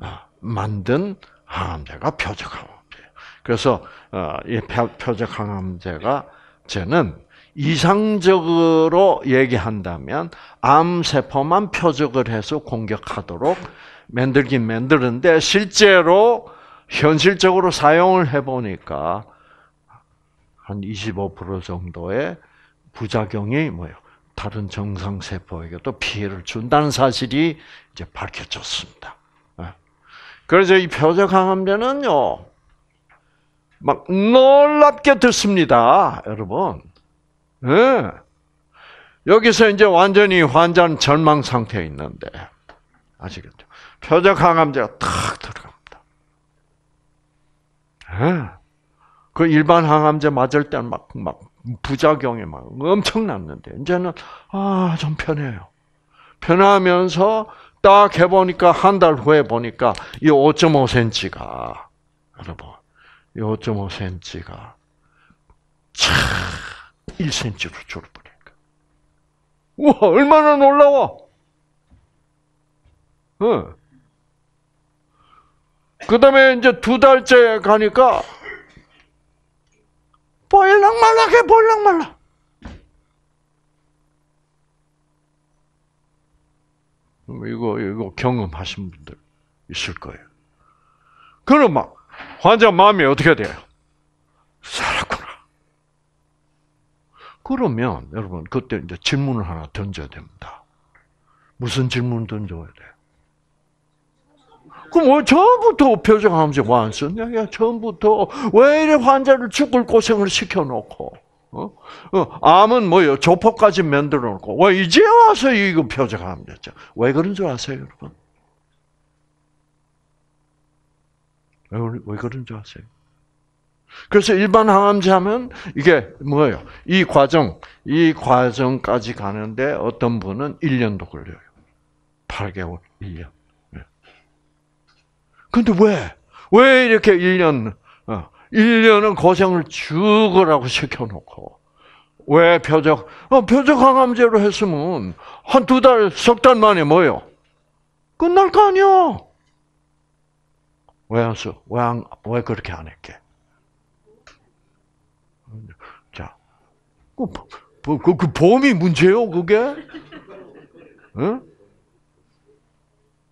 아, 만든 항암제가 표적 항암제. 그래서 어, 이 표적 항암제가 쟤는 이상적으로 얘기한다면 암 세포만 표적을 해서 공격하도록 만들긴 만드는데 실제로 현실적으로 사용을 해보니까 한 25% 정도의 부작용이 뭐예요? 다른 정상 세포에게도 피해를 준다는 사실이 이제 밝혀졌습니다. 예. 그래서 이 표적 항암제는요, 막 놀랍게 듣습니다, 여러분. 네. 여기서 이제 완전히 환자는 절망 상태에 있는데 아시겠죠? 표적 항암제가 탁 들어갑니다. 네. 그 일반 항암제 맞을 때는 막, 막 부작용이 막 엄청났는데 이제는 아 좀 편해요. 편하면서 딱 해보니까 한 달 후에 보니까 이 5.5cm가 여러분 이 5.5cm가 참 1cm로 줄어버리니까. 우와, 얼마나 놀라워! 어. 그 다음에 이제 두 달째 가니까, 볼락말락해, 볼락말락. 이거, 이거 경험하신 분들 있을 거예요. 그럼 막, 환자 마음이 어떻게 돼요? 살았구나. 그러면 여러분 그때 이제 질문을 하나 던져야 됩니다. 무슨 질문 던져야 돼? 그럼 왜 처음부터 표정하면서 왜안 썼냐? 야, 처음부터 왜 이래 환자를 죽을 고생을 시켜놓고, 어? 어, 암은 뭐요? 조폭까지 만들어 놓고, 왜 이제 와서 이거 표정하면 됐죠? 왜 그런 줄 아세요, 여러분? 왜, 왜 그런 줄 아세요? 그래서 일반 항암제 하면 이게 뭐예요? 이 과정, 이 과정까지 가는데 어떤 분은 1년도 걸려요. 8개월, 1년. 근데 왜? 왜 이렇게 1년, 1년은 어, 고생을 죽으라고 시켜놓고, 왜 표적, 어, 표적 항암제로 했으면 한 두 달, 석 달 만에 뭐요? 끝날 거 아니야. 왜 안써? 왜, 안, 왜 그렇게 안 했게? 자, 그, 그, 그, 그 보험이 문제요, 그게? 응?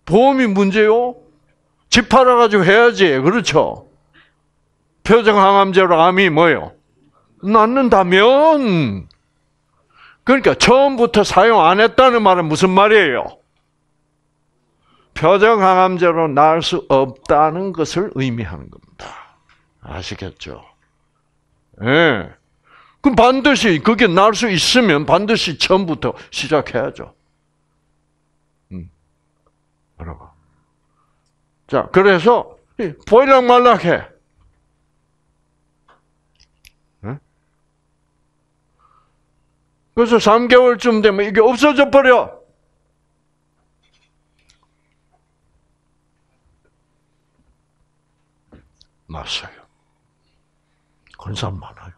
보험이 문제요? 집 팔아가지고 해야지. 그렇죠? 표정항암제로 암이 뭐요? 낫는다면. 그러니까 처음부터 사용 안 했다는 말은 무슨 말이에요? 표정항암제로 나을 수 없다는 것을 의미하는 겁니다. 아시겠죠? 예. 네. 그럼 반드시 그게 나을 수 있으면 반드시 처음부터 시작해야죠. 음. 여러분. 자, 그래서 보일락 말락해. 그래서 3개월쯤 되면 이게 없어져 버려. 맞아요. 그런 사람 많아요.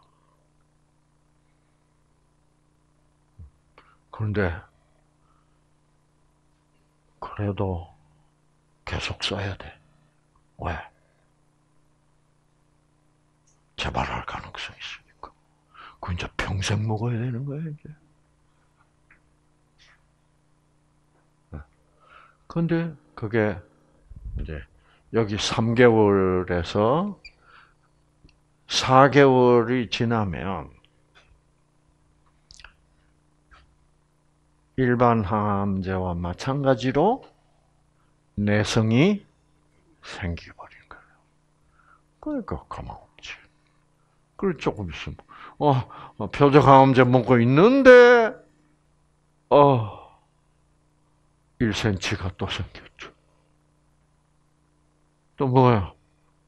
그런데 그래도 계속 써야 돼. 왜? 재발할 가능성이 있으니까. 그 이제 평생 먹어야 되는 거예요, 이제. 근데 그게 이제 여기 3개월에서 4개월이 지나면 일반 항암제와 마찬가지로 내성이 생겨버린 거예요. 그러니까 가만 없지. 그걸 조금 있으면, 어, 어 표적항암제 먹고 있는데, 어, 1cm가 또 생겼죠. 또 뭐야?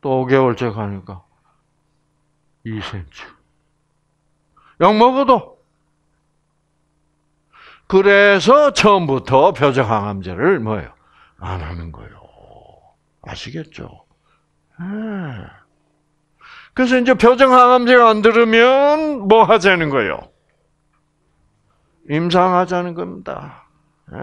또 5개월째 가니까 2cm. 약 먹어도. 그래서 처음부터 표적항암제를 뭐예요? 안 하는 거예요. 아시겠죠? 네. 그래서 이제 표정 항암제가 안 들으면 뭐 하자는 거예요? 임상하자는 겁니다. 네.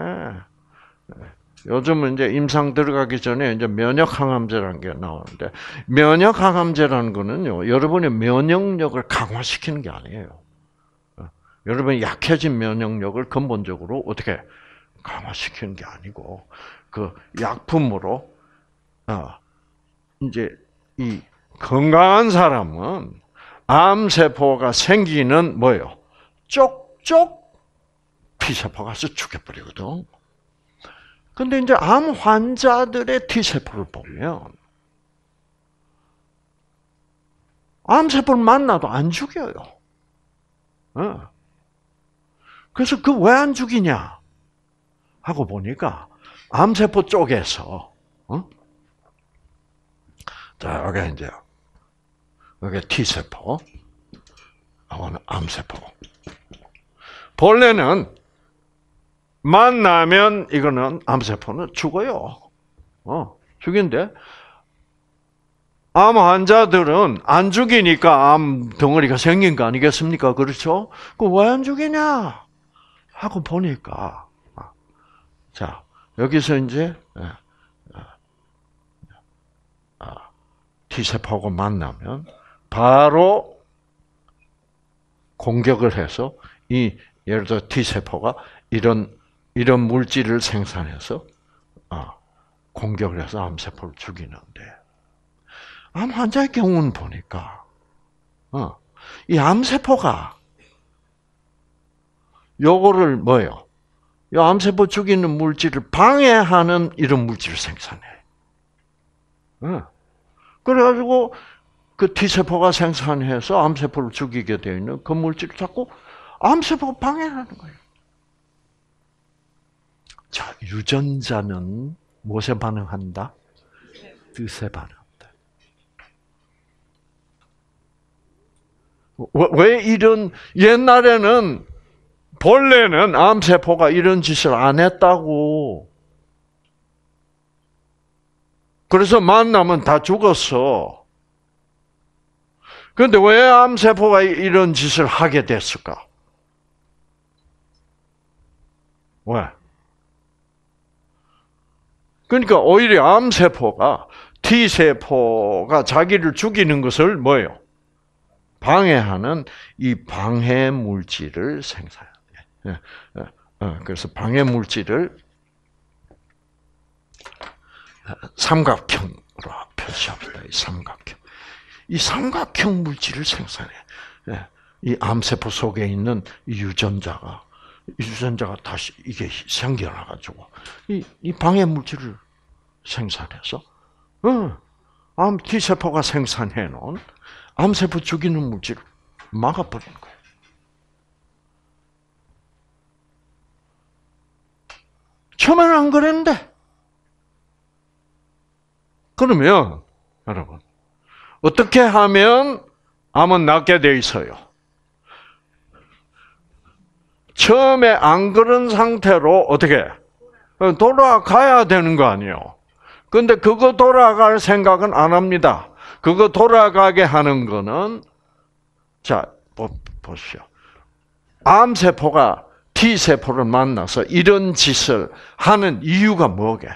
요즘은 이제 임상 들어가기 전에 이제 면역 항암제라는 게 나오는데 면역 항암제라는 거는요 여러분의 면역력을 강화시키는 게 아니에요. 여러분이 약해진 면역력을 근본적으로 어떻게 강화시키는 게 아니고 그 약품으로 어 이제 이 건강한 사람은 암 세포가 생기는 뭐요? 쪽쪽 피세포가 죽여버리거든. 근데 이제 암 환자들의 T세포를 보면, 암세포를 만나도 안 죽여요. 어. 그래서 그 왜 안 죽이냐? 하고 보니까, 암세포 쪽에서, 어? 자, 여기 이제, 여기 T세포, 이거는 암세포. 본래는 만나면 이거는 암세포는 죽어요. 어, 죽인데 암 환자들은 안 죽이니까 암 덩어리가 생긴 거 아니겠습니까? 그렇죠? 그 왜 안 죽이냐? 하고 보니까 아, 자 여기서 이제 T세포하고 아, 만나면 바로 공격을 해서 이 예를 들어 T세포가 이런 이런 물질을 생산해서 어, 공격을 해서 암세포를 죽이는데 암 환자의 경우는 보니까 어, 이 암세포가 요거를 뭐요? 이 암세포 죽이는 물질을 방해하는 이런 물질을 생산해. 어. 그래가지고 그 T세포가 생산해서 암세포를 죽이게 되어 있는 그 물질을 자꾸 암세포가 방해하는 거예요. 자, 유전자는 무엇에 반응한다? 뜻에 반응한다. 왜 이런 옛날에는 본래는 암세포가 이런 짓을 안 했다고. 그래서 만나면 다 죽었어. 그런데 왜 암세포가 이런 짓을 하게 됐을까? 왜? 그러니까 오히려 암세포가 T세포가 자기를 죽이는 것을 뭐예요? 방해하는 이 방해 물질을 어, 그래서 방해 물질을 삼각형으로 표시합니다. 이 삼각형. 이 삼각형 물질을 생산해. 예, 이 암세포 속에 있는 유전자가 유전자가 다시 이게 생겨나가지고 이, 이 방해 물질을 생산해서 어, 암 T세포가 생산해 놓은 암세포 죽이는 물질을 막아버리는 거예요. 처음에는 안 그랬는데 그러면 여러분 어떻게 하면 암은 낫게 돼 있어요? 처음에 안 그런 상태로 어떻게 돌아가야 되는 거 아니에요? 근데 그거 돌아갈 생각은 안 합니다. 그거 돌아가게 하는 거는 자 보시오. 암세포가 T세포를 만나서 이런 짓을 하는 이유가 뭐게?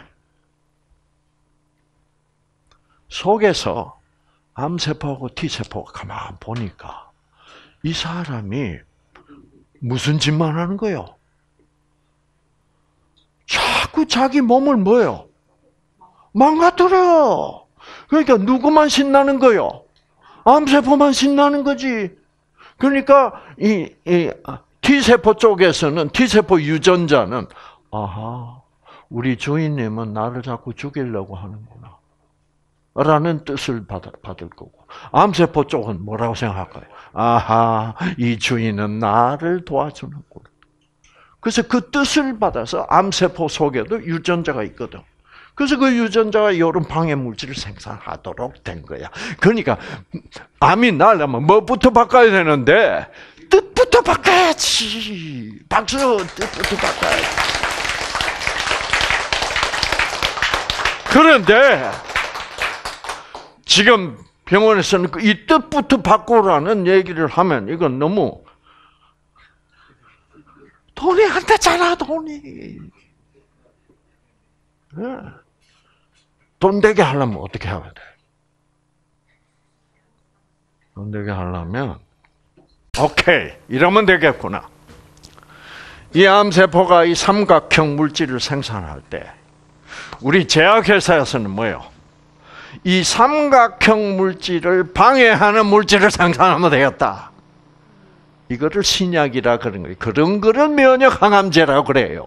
속에서 암세포하고 T세포가 가만 보니까 이 사람이 무슨 짓만 하는 거요? 자꾸 자기 몸을 뭐요? 망가뜨려. 그러니까 누구만 신나는 거요? 암세포만 신나는 거지. 그러니까 이, 이 T세포 쪽에서는 T세포 유전자는 아하 우리 주인님은 나를 자꾸 죽이려고 하는구나. 라는 뜻을 받, 받을 거고 암세포 쪽은 뭐라고 생각할까요? 아하 이 주인은 나를 도와주는구나. 그래서 그 뜻을 받아서 암세포 속에도 유전자가 있거든. 그래서 그 유전자가 이런 방해 물질을 생산하도록 된 거야. 그러니까 암이 날려면 뭐부터 바꿔야 되는데 뜻부터 바꿔야지. 박수 뜻부터 바꿔야지. 그런데 지금 병원에서는 그이 뜻부터 바꾸라는 얘기를 하면 이건 너무 돈이 안 되잖아 돈이. 돈 되게 하려면 어떻게 해야 돼? 돈 되게 하려면 오케이 이러면 되겠구나. 이 암세포가 이 삼각형 물질을 생산할 때 우리 제약회사에서는 뭐예요? 이 삼각형 물질을 방해하는 물질을 생산하면 되겠다. 이거를 신약이라 그런 거예요. 그런 거를 면역 항암제라고 그래요.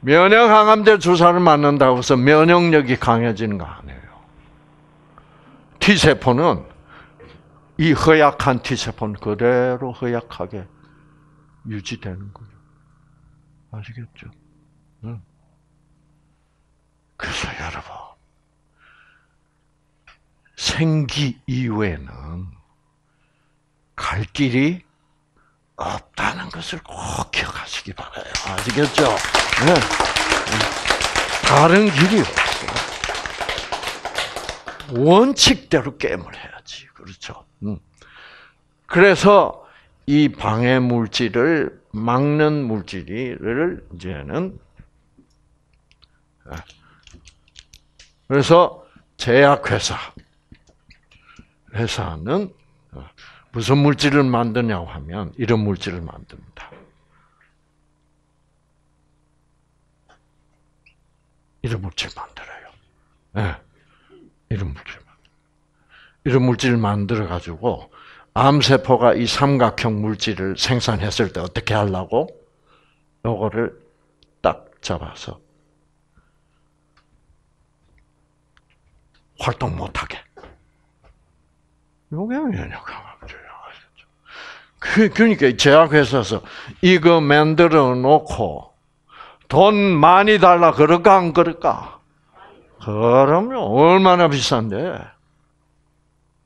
면역 항암제 주사를 맞는다고 해서 면역력이 강해지는 거 아니에요. T세포는 이 허약한 T세포는 그대로 허약하게 유지되는 거죠. 아시겠죠? 응. 그래서 여러분, 생기 이후에는 갈 길이 없다는 것을 꼭 기억하시기 바라요. 아시겠죠? 네. 다른 길이 없어. 원칙대로 게임을 해야지. 그렇죠? 음. 그래서 이 방해 물질을 막는 물질을 이제는 아. 그래서 제약회사 회사는 무슨 물질을 만드냐고 하면 이런 물질을 만듭니다. 이런 물질 만들어요. 네. 이런 물질 이런 물질을 만들어 가지고 암세포가 이 삼각형 물질을 생산했을 때 어떻게 하려고? 요거를 딱 잡아서 활동 못하게. 요게 항암제예요. 그, 그러니까 제약회사에서 이거 만들어 놓고 돈 많이 달라 그럴까 안 그럴까? 그럼요. 얼마나 비싼데.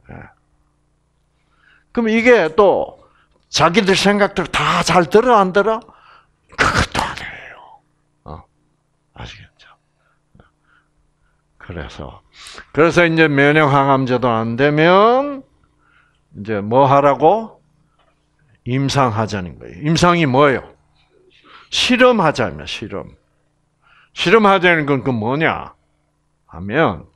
네. 그럼 이게 또 자기들 생각들 다 잘 들어 안 들어? 그것도 아니에요. 어, 아시겠죠? 그래서 그래서 이제 면역 항암제도 안 되면 이제 뭐 하라고? 임상하자는 거예요. 임상이 뭐예요? 실험하자면 실험. 실험하자는 건 그 뭐냐? 하면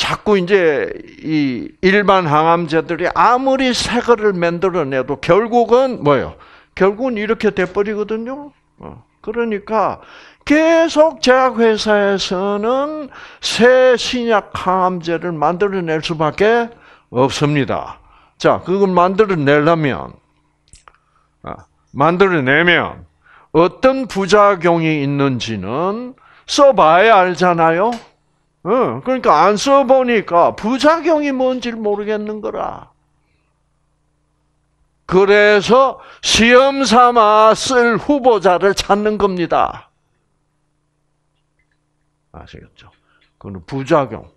자꾸 이제 이 일반 항암제들이 아무리 새 거를 만들어내도 결국은 뭐예요? 결국은 이렇게 돼버리거든요. 어, 그러니까 계속 제약회사에서는 새 신약 항암제를 만들어낼 수밖에 없습니다. 자, 그걸 만들어내려면, 아, 만들어내면 어떤 부작용이 있는지는 써봐야 알잖아요? 어, 그러니까 안 써보니까 부작용이 뭔지 모르겠는 거라. 그래서 시험 삼아 쓸 후보자를 찾는 겁니다. 아시겠죠? 그거는 부작용.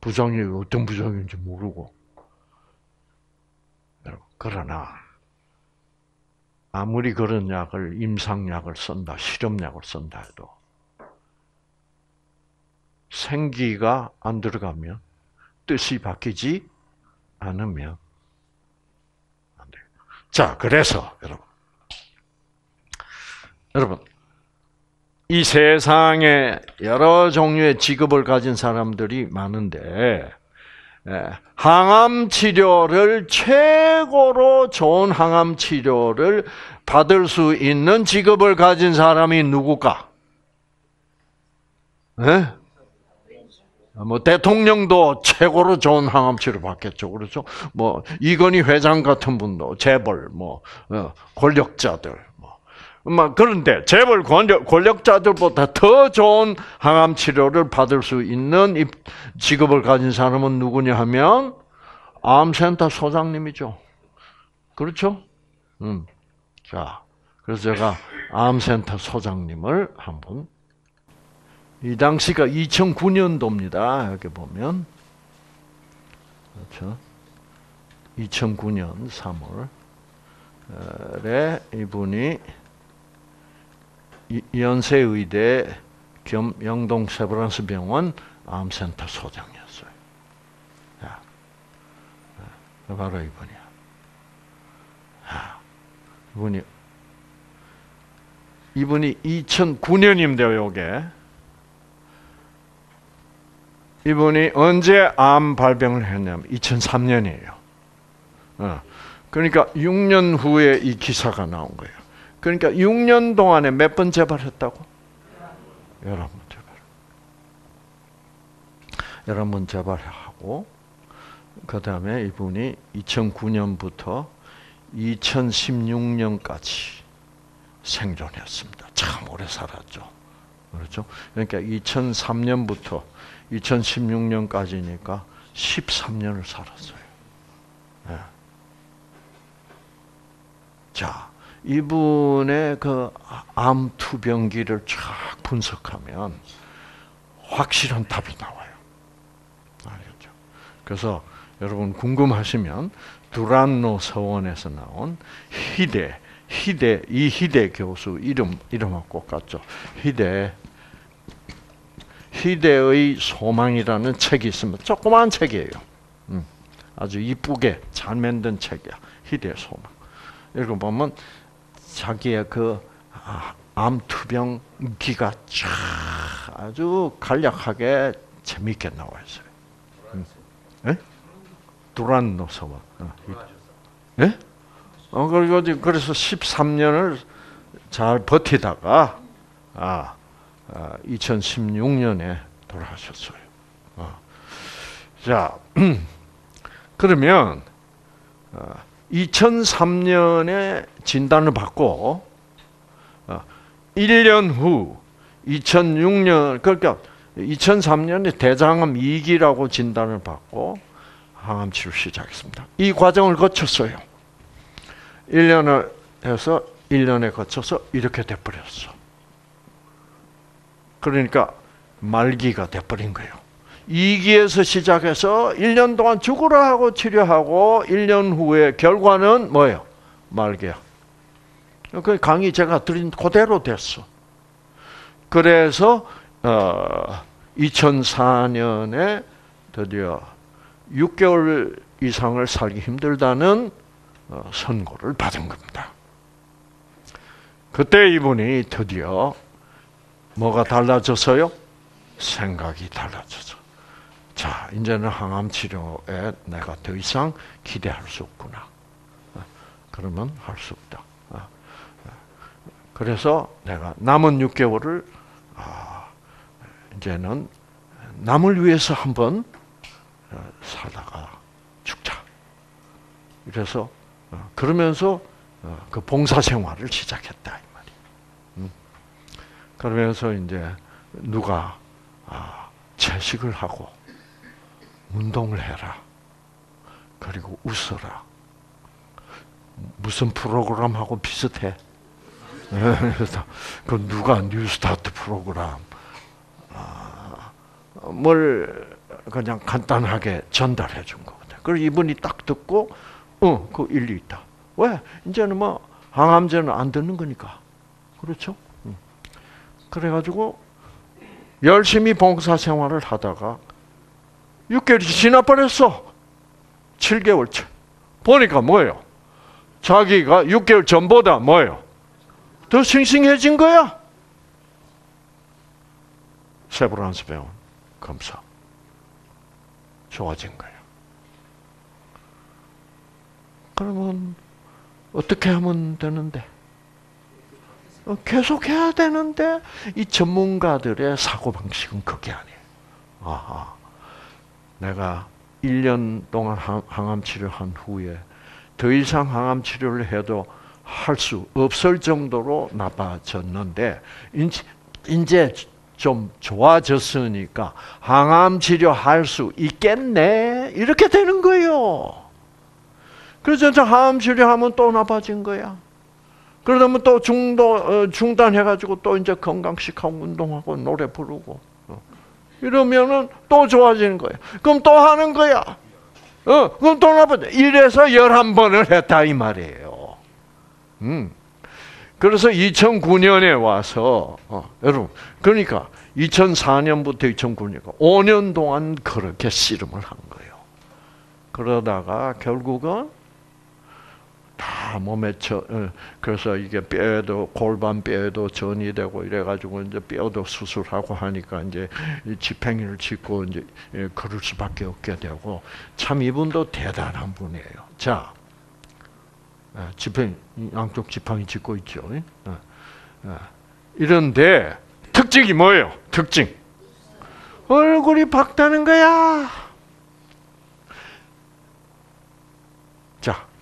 부작용이 어떤 부작용인지 모르고. 그러나, 아무리 그런 약을, 임상약을 쓴다, 실험약을 쓴다 해도, 생기가 안 들어가면, 뜻이 바뀌지 않으면, 안 돼요. 자, 그래서, 여러분. 여러분, 이 세상에 여러 종류의 직업을 가진 사람들이 많은데, 예, 항암 치료를 최고로 좋은 항암 치료를 받을 수 있는 직업을 가진 사람이 누굴까? 네? 뭐 대통령도 최고로 좋은 항암 치료 받겠죠. 그렇죠? 뭐 이건희 회장 같은 분도 재벌 뭐 어, 권력자들 막 그런데 재벌 권력, 권력자들보다 더 좋은 항암 치료를 받을 수 있는 직업을 가진 사람은 누구냐 하면 암센터 소장님이죠. 그렇죠? 음. 자, 그래서 제가 암센터 소장님을 한번 이 당시가 2009년도입니다. 여기 보면 그렇죠? 2009년 3월에 이분이 연세의대 겸 영동 세브란스 병원 암센터 소장이었어요. 야, 바로 이분이야. 야, 이분이 이분이 2009년인데요, 요게. 이분이 언제 암 발병을 했냐면 2003년이에요. 어. 그러니까 6년 후에 이 기사가 나온 거예요. 그러니까 6년 동안에 몇 번 재발했다고? 11번 재발. 11번 재발하고, 그 다음에 이분이 2009년부터 2016년까지 생존했습니다. 참 오래 살았죠. 그렇죠? 그러니까 2003년부터 2016년까지니까 13년을 살았어요. 네. 자, 이분의 그 암 투병기를 쫙 분석하면 확실한 답이 나와요. 알겠죠? 그래서 여러분 궁금하시면 두란노 서원에서 나온 희대, 희대, 이 희대 교수 이름, 이름하고 똑같죠. 희대, 희대의 소망이라는 책이 있습니다. 조그만 책이에요. 음, 아주 이쁘게 잘 만든 책이야. 희대의 소망. 읽어보면 자기의 그 아, 암투병기가 쫙 아주 간략하게 재미있게 나와 있어요. 예? 두란노 서원. 예? 어, 그래서 13년을 잘 버티다가 아, 아 2016년에 돌아가셨어요. 어. 자, 그러면 어, 2003년에 진단을 받고 1년 어, 후 2006년 그러니까 2003년에 대장암 2기라고 진단을 받고 항암 치료 시작했습니다. 이 과정을 거쳤어요. 1년을 해서 1년에 거쳐서 이렇게 돼 버렸어. 그러니까 말기가 돼버린 거예요. 2기에서 시작해서 1년 동안 죽으라 하고 치료하고 1년 후에 결과는 뭐예요? 말기야. 그 강의 제가 드린 그대로 됐어. 그래서 어, 2004년에 드디어 6개월 이상을 살기 힘들다는 어, 선고를 받은 겁니다. 그때 이분이 드디어 뭐가 달라졌어요? 생각이 달라져서. 자, 이제는 항암 치료에 내가 더 이상 기대할 수 없구나. 어, 그러면 할 수 없다. 어, 어. 그래서 내가 남은 6개월을 아, 이제는 남을 위해서 한번 살다가 죽자. 그래서 그러면서 그 봉사 생활을 시작했다. 그러면서 이제 누가 아, 채식을 하고 운동을 해라. 그리고 웃어라. 무슨 프로그램하고 비슷해. 그래서 그 누가 뉴스타트 프로그램 아, 뭘 그냥 간단하게 전달해 준 거거든. 그리고 이분이 딱 듣고 어, 그 일리 있다. 왜? 이제는 뭐 항암제는 안 듣는 거니까. 그렇죠? 그래가지고 열심히 봉사 생활을 하다가 6개월이 지나버렸어. 7개월째. 보니까 뭐예요? 자기가 6개월 전보다 뭐예요? 더 싱싱해진 거야. 세브란스 병원 검사. 좋아진 거야. 그러면 어떻게 하면 되는데? 어, 계속 해야 되는데 이 전문가들의 사고 방식은 그게 아니에요. 아하. 내가 1년 동안 항암 치료한 후에 더 이상 항암 치료를 해도 할 수 없을 정도로 나빠졌는데 이제 좀 좋아졌으니까 항암 치료할 수 있겠네 이렇게 되는 거예요. 그래서 항암 치료하면 또 나빠진 거야. 그러면 또 중도 어, 중단해가지고 또 이제 건강식하고 운동하고 노래 부르고 이러면은 또 좋아지는 거야. 그럼 또 하는 거야. 어, 그럼 또 나빠. 이래서 열한 번을 했다 이 말이에요. 음. 그래서 2009년에 와서 어, 여러분 그러니까 2004년부터 2009년 5년 동안 그렇게 씨름을 한 거예요. 그러다가 결국은 다 몸에 저, 어, 그래서 이게 뼈에도 골반 뼈에도 전이 되고 이래가지고 이제 뼈도 수술하고 하니까 이제 집행일을 짓고 이제 예, 걸을 수밖에 없게 되고 참 이분도 대단한 분이에요. 자, 아, 집행 양쪽 지팡이 짚고 있죠. 아, 아. 이런데 특징이 뭐예요? 특징 얼굴이 밝다는 거야.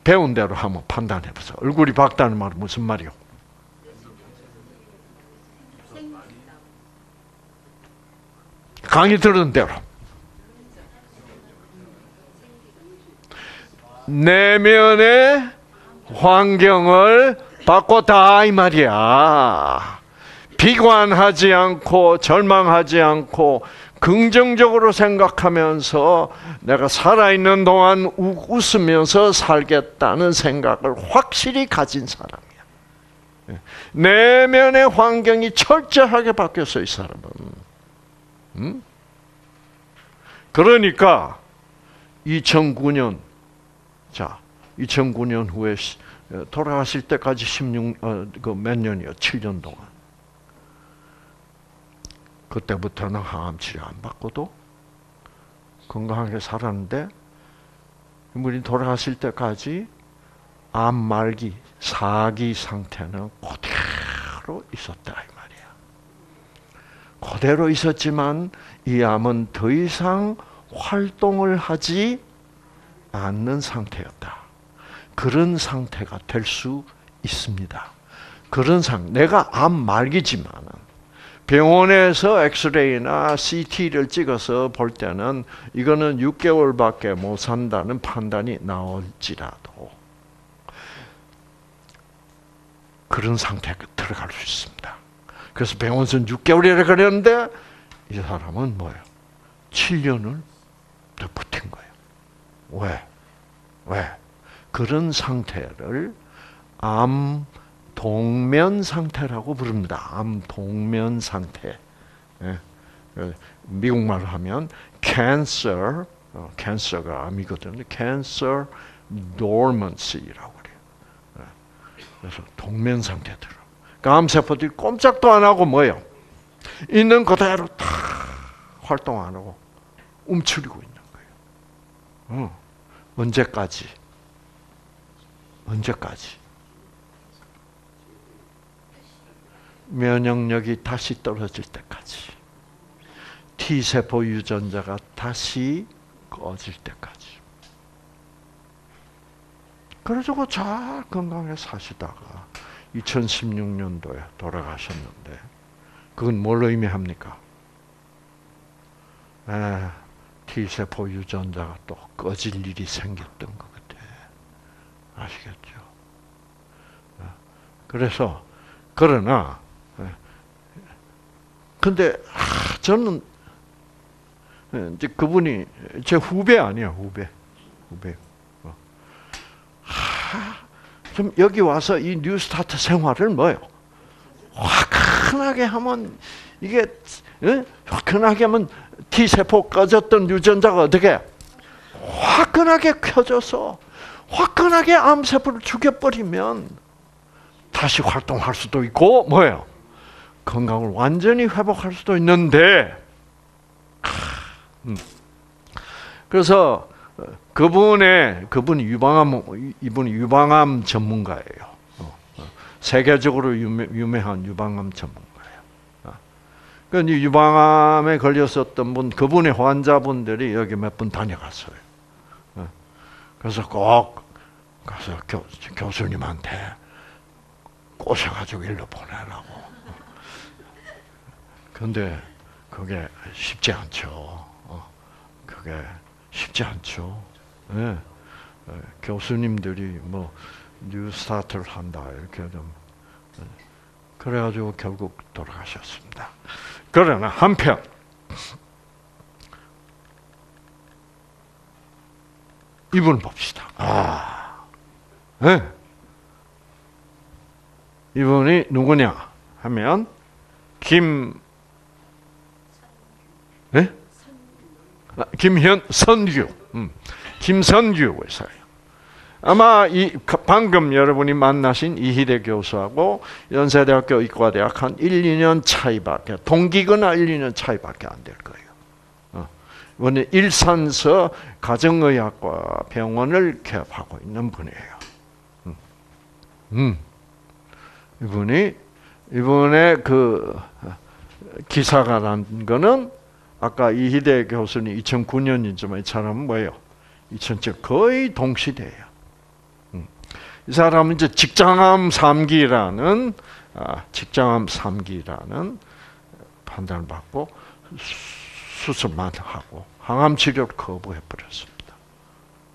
배운 대로 한번 판단해 보세요. 얼굴이 밝다는 말은 무슨 말이요? 강의 들은 대로. 내면의 환경을 바꿨다 이 말이야. 비관하지 않고 절망하지 않고 긍정적으로 생각하면서 내가 살아있는 동안 웃으면서 살겠다는 생각을 확실히 가진 사람이야. 예. 내면의 환경이 철저하게 바뀌었어, 이 사람은. 음? 그러니까 2009년, 자, 2009년 후에 돌아가실 때까지 16, 어, 그몇 년이요? 7년 동안. 그때부터는 항암 치료 안 받고도 건강하게 살았는데 이분이 돌아가실 때까지 암 말기, 사기 상태는 그대로 있었다 이 말이야. 그대로 있었지만 이 암은 더 이상 활동을 하지 않는 상태였다. 그런 상태가 될 수 있습니다. 그런 상, 내가 암 말기지만은 병원에서 엑스레이나 CT를 찍어서 볼 때는 이거는 6개월밖에 못 산다는 판단이 나올지라도 그런 상태에 들어갈 수 있습니다. 그래서 병원에서는 6개월이라 그랬는데 이 사람은 뭐예요? 7년을 더 버틴 거예요. 왜? 왜? 그런 상태를 암 동면 상태라고 부릅니다. 암 동면 상태. 예. 그 미국 말로 하면 cancer, 어, cancer가 암이거든요. cancer dormancy라고 그래요. 예. 그래서 동면 상태 들어. 그러니까 암세포들이 꼼짝도 안 하고 뭐예요? 있는 그대로 다 활동 안 하고 움츠리고 있는 거예요. 어. 언제까지? 언제까지? 면역력이 다시 떨어질 때까지. T세포 유전자가 다시 꺼질 때까지. 그래가지고 잘 건강하게 사시다가 2016년도에 돌아가셨는데, 그건 뭘 의미합니까? 에, T세포 유전자가 또 꺼질 일이 생겼던 것 같아. 아시겠죠? 그래서, 그러나, 근데, 저는, 이제 그분이 제 후배 아니야, 후배. 후배. 어. 좀 여기 와서 이 뉴스타트 생활을 뭐요? 화끈하게 하면 이게 화끈하게 하면 T 세포 꺼졌던 유전자가 어떻게 화끈하게 켜져서 화끈하게 암 세포를 죽여버리면 다시 활동할 수도 있고 뭐예요? 건강을 완전히 회복할 수도 있는데 음. 그래서 그분의 그분이 유방암 이분이 유방암 전문가예요. 어, 어. 세계적으로 유명, 유명 한 유방암 전문가예요. 어. 그 유방암에 걸렸었던 분 그분의 환자분들이 여기 몇 분 다녀갔어요. 그래서 꼭 가서 교, 교수님한테 꼬셔가지고 일로 보내라고. 근데 그게 쉽지 않죠. 그게 쉽지 않죠. 네. 교수님들이 뭐 뉴스타트를 한다 이렇게 좀 그래가지고 결국 돌아가셨습니다. 그러나 한편 이분 봅시다. 아, 네. 이분이 누구냐 하면 김, 네? 아, 김현 선규, 음, 김선규 의사예요. 아마 이 방금 여러분이 만나신 이희대 교수하고 연세대학교 의과대학 한 1, 2년 차이밖에 동기거나 1, 2년 차이밖에 안 될 거예요. 어. 이번에 일산서 가정의학과 병원을 개업하고 있는 분이에요. 음. 음. 이분이 이분의 그 기사가 난 거는 아까 이희대 교수님 2009년이지만 이 사람은 뭐예요? 2007 거의 동시대예요. 이 사람은 이제 직장암 3기라는 아, 직장암 3기라는 판단을 받고 수술만 하고 항암 치료를 거부해 버렸습니다.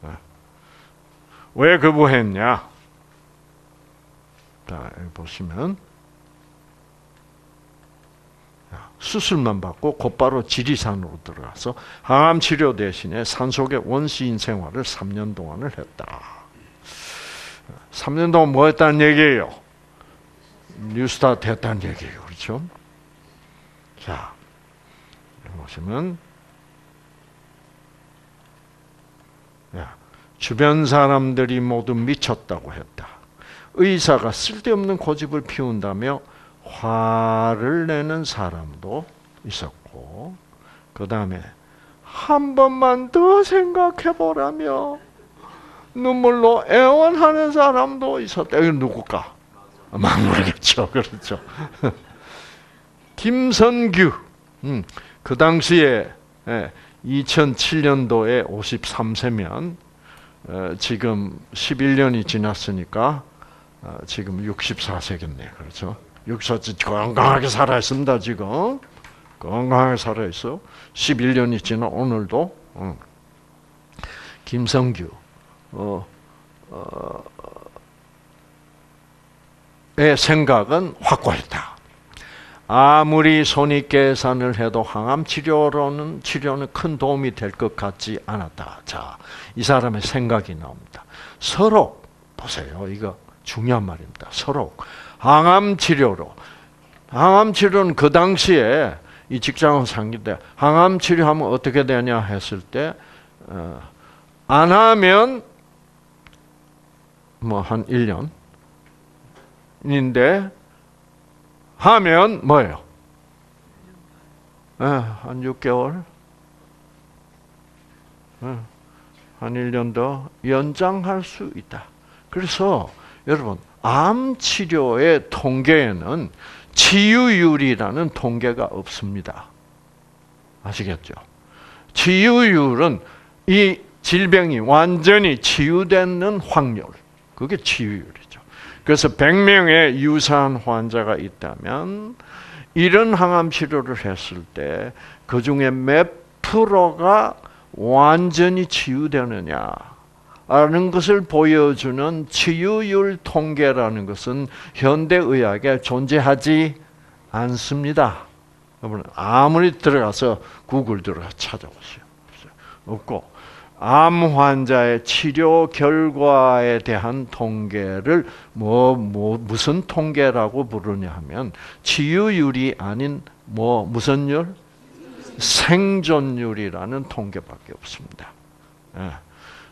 네. 왜 거부했냐? 자, 보시면 수술만 받고 곧바로 지리산으로 들어가서 항암 치료 대신에 산속의 원시인 생활을 3년 동안을 했다. 3년 동안 뭐 했다는 얘기예요? 뉴스타트 했다는 얘기예요. 그렇죠? 자, 보시면, 야, 주변 사람들이 모두 미쳤다고 했다. 의사가 쓸데없는 고집을 피운다며 화를 내는 사람도 있었고, 그 다음에 한 번만 더 생각해 보라며 눈물로 애원하는 사람도 있었다. 이건 누굴까? 아마 모르겠죠. 그렇죠. 김선규. 음, 그 당시에 2007년도에 예, 53세면 어, 지금 11년이 지났으니까 어, 지금 64세겠네. 그렇죠? 64세 건강하게 살아있습니다. 지금. 건강하게 살아있어. 11년이 지난 오늘도. 음. 김성규. 어, 어, 의 생각은 확고했다. 아무리 손익 계산을 해도 항암 치료로는 치료는 큰 도움이 될 것 같지 않았다. 자, 이 사람의 생각이 나옵니다. 서로 보세요. 이거 중요한 말입니다. 서로 항암 치료로 항암 치료는 그 당시에 이 직장은 상기때 항암 치료하면 어떻게 되냐 했을 때안 어, 하면 뭐 한 1년인데 하면 뭐예요? 예, 한 6개월, 예, 한 1년 더 연장할 수 있다. 그래서 여러분 암 치료의 통계에는 치유율이라는 통계가 없습니다. 아시겠죠? 치유율은 이 질병이 완전히 치유되는 확률. 그게 치유율이죠. 그래서 100명의 유사한 환자가 있다면 이런 항암 치료를 했을 때 그 중에 몇 프로가 완전히 치유되느냐 라는 것을 보여주는 치유율 통계라는 것은 현대의학에 존재하지 않습니다. 여러분 아무리 들어가서 구글 들어가 찾아보세요. 없고 암 환자의 치료 결과에 대한 통계를 뭐, 뭐 무슨 통계라고 부르냐 하면 치유율이 아닌 뭐 무슨 율? 생존율이라는 통계밖에 없습니다. 예.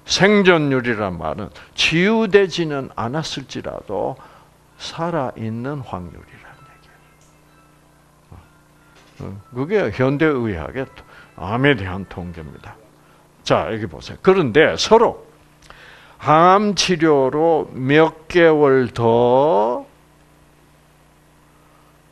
생존율이란 말은 치유되지는 않았을지라도 살아있는 확률이라는 얘기예요. 어, 그게 현대의학의 암에 대한 통계입니다. 자, 여기 보세요. 그런데 서로 항암 치료로 몇 개월 더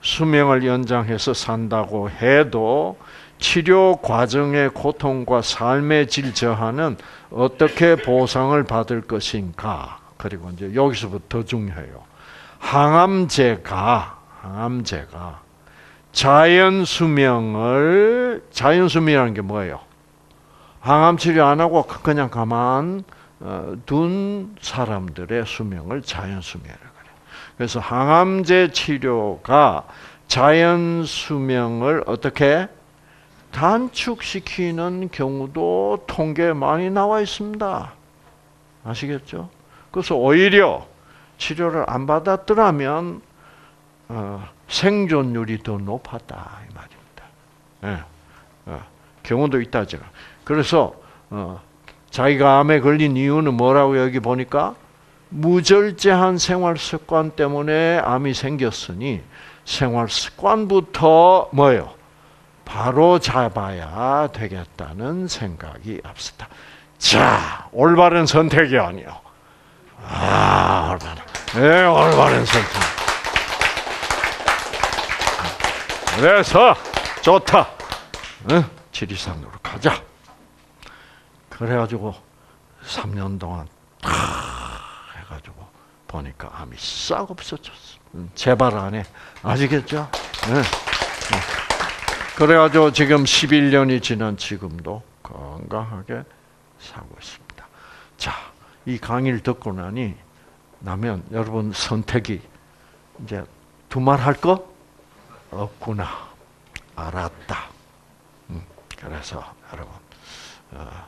수명을 연장해서 산다고 해도 치료 과정의 고통과 삶의 질 저하는 어떻게 보상을 받을 것인가? 그리고 이제 여기서부터 중요해요. 항암제가 항암제가 자연 수명을 자연 수명이라는 게 뭐예요? 항암 치료 안 하고 그냥 가만 어, 둔 사람들의 수명을 자연 수명이라고 그래요. 그래서 항암제 치료가 자연 수명을 어떻게 단축시키는 경우도 통계에 많이 나와 있습니다. 아시겠죠? 그래서 오히려 치료를 안 받았더라면 어, 생존율이 더 높았다 이 말입니다. 네. 어, 경우도 있다 제가. 그래서 어, 자기가 암에 걸린 이유는 뭐라고 여기 보니까 무절제한 생활 습관 때문에 암이 생겼으니 생활 습관부터 뭐예요? 바로 잡아야 되겠다는 생각이 앞섰다. 자, 올바른 선택이 아니요. 아, 올바른. 네, 올바른 선택. 그래서 좋다. 응? 지리산으로 가자. 그래가지고 3년 동안 다 해가지고 보니까 암이 싹 없어졌어. 제발 안 해. 아시겠죠? 네. 그래가지고 지금 11년이 지난 지금도 건강하게 살고 있습니다. 자, 이 강의를 듣고 나니 나면 여러분 선택이 이제 두말 할 거 없구나. 알았다. 음, 그래서 여러분 어,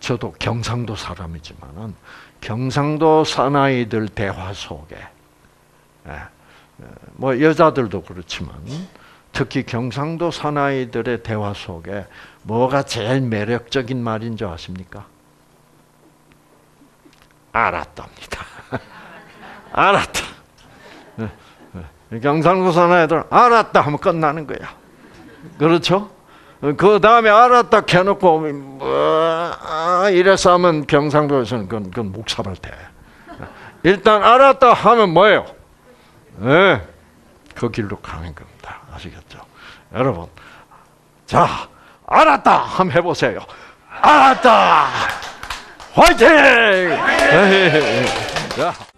저도 경상도 사람이지만은 경상도 사나이들 대화 속에 예, 어, 뭐 여자들도 그렇지만 특히 경상도 사나이들의 대화 속에 뭐가 제일 매력적인 말인 줄 아십니까? 알았답니다. 알았다. 예, 예. 경상도 사나이들 알았다 하면 끝나는 거야. 그렇죠? 그 다음에 알았다 해놓고 뭐 이래서 하면 경상도에서는 그건, 그건 목사발 돼. 일단 알았다 하면 뭐예요? 네, 그 길로 가는 겁니다. 아시겠죠? 여러분, 자 알았다 한번 해보세요. 알았다, 화이팅! 자.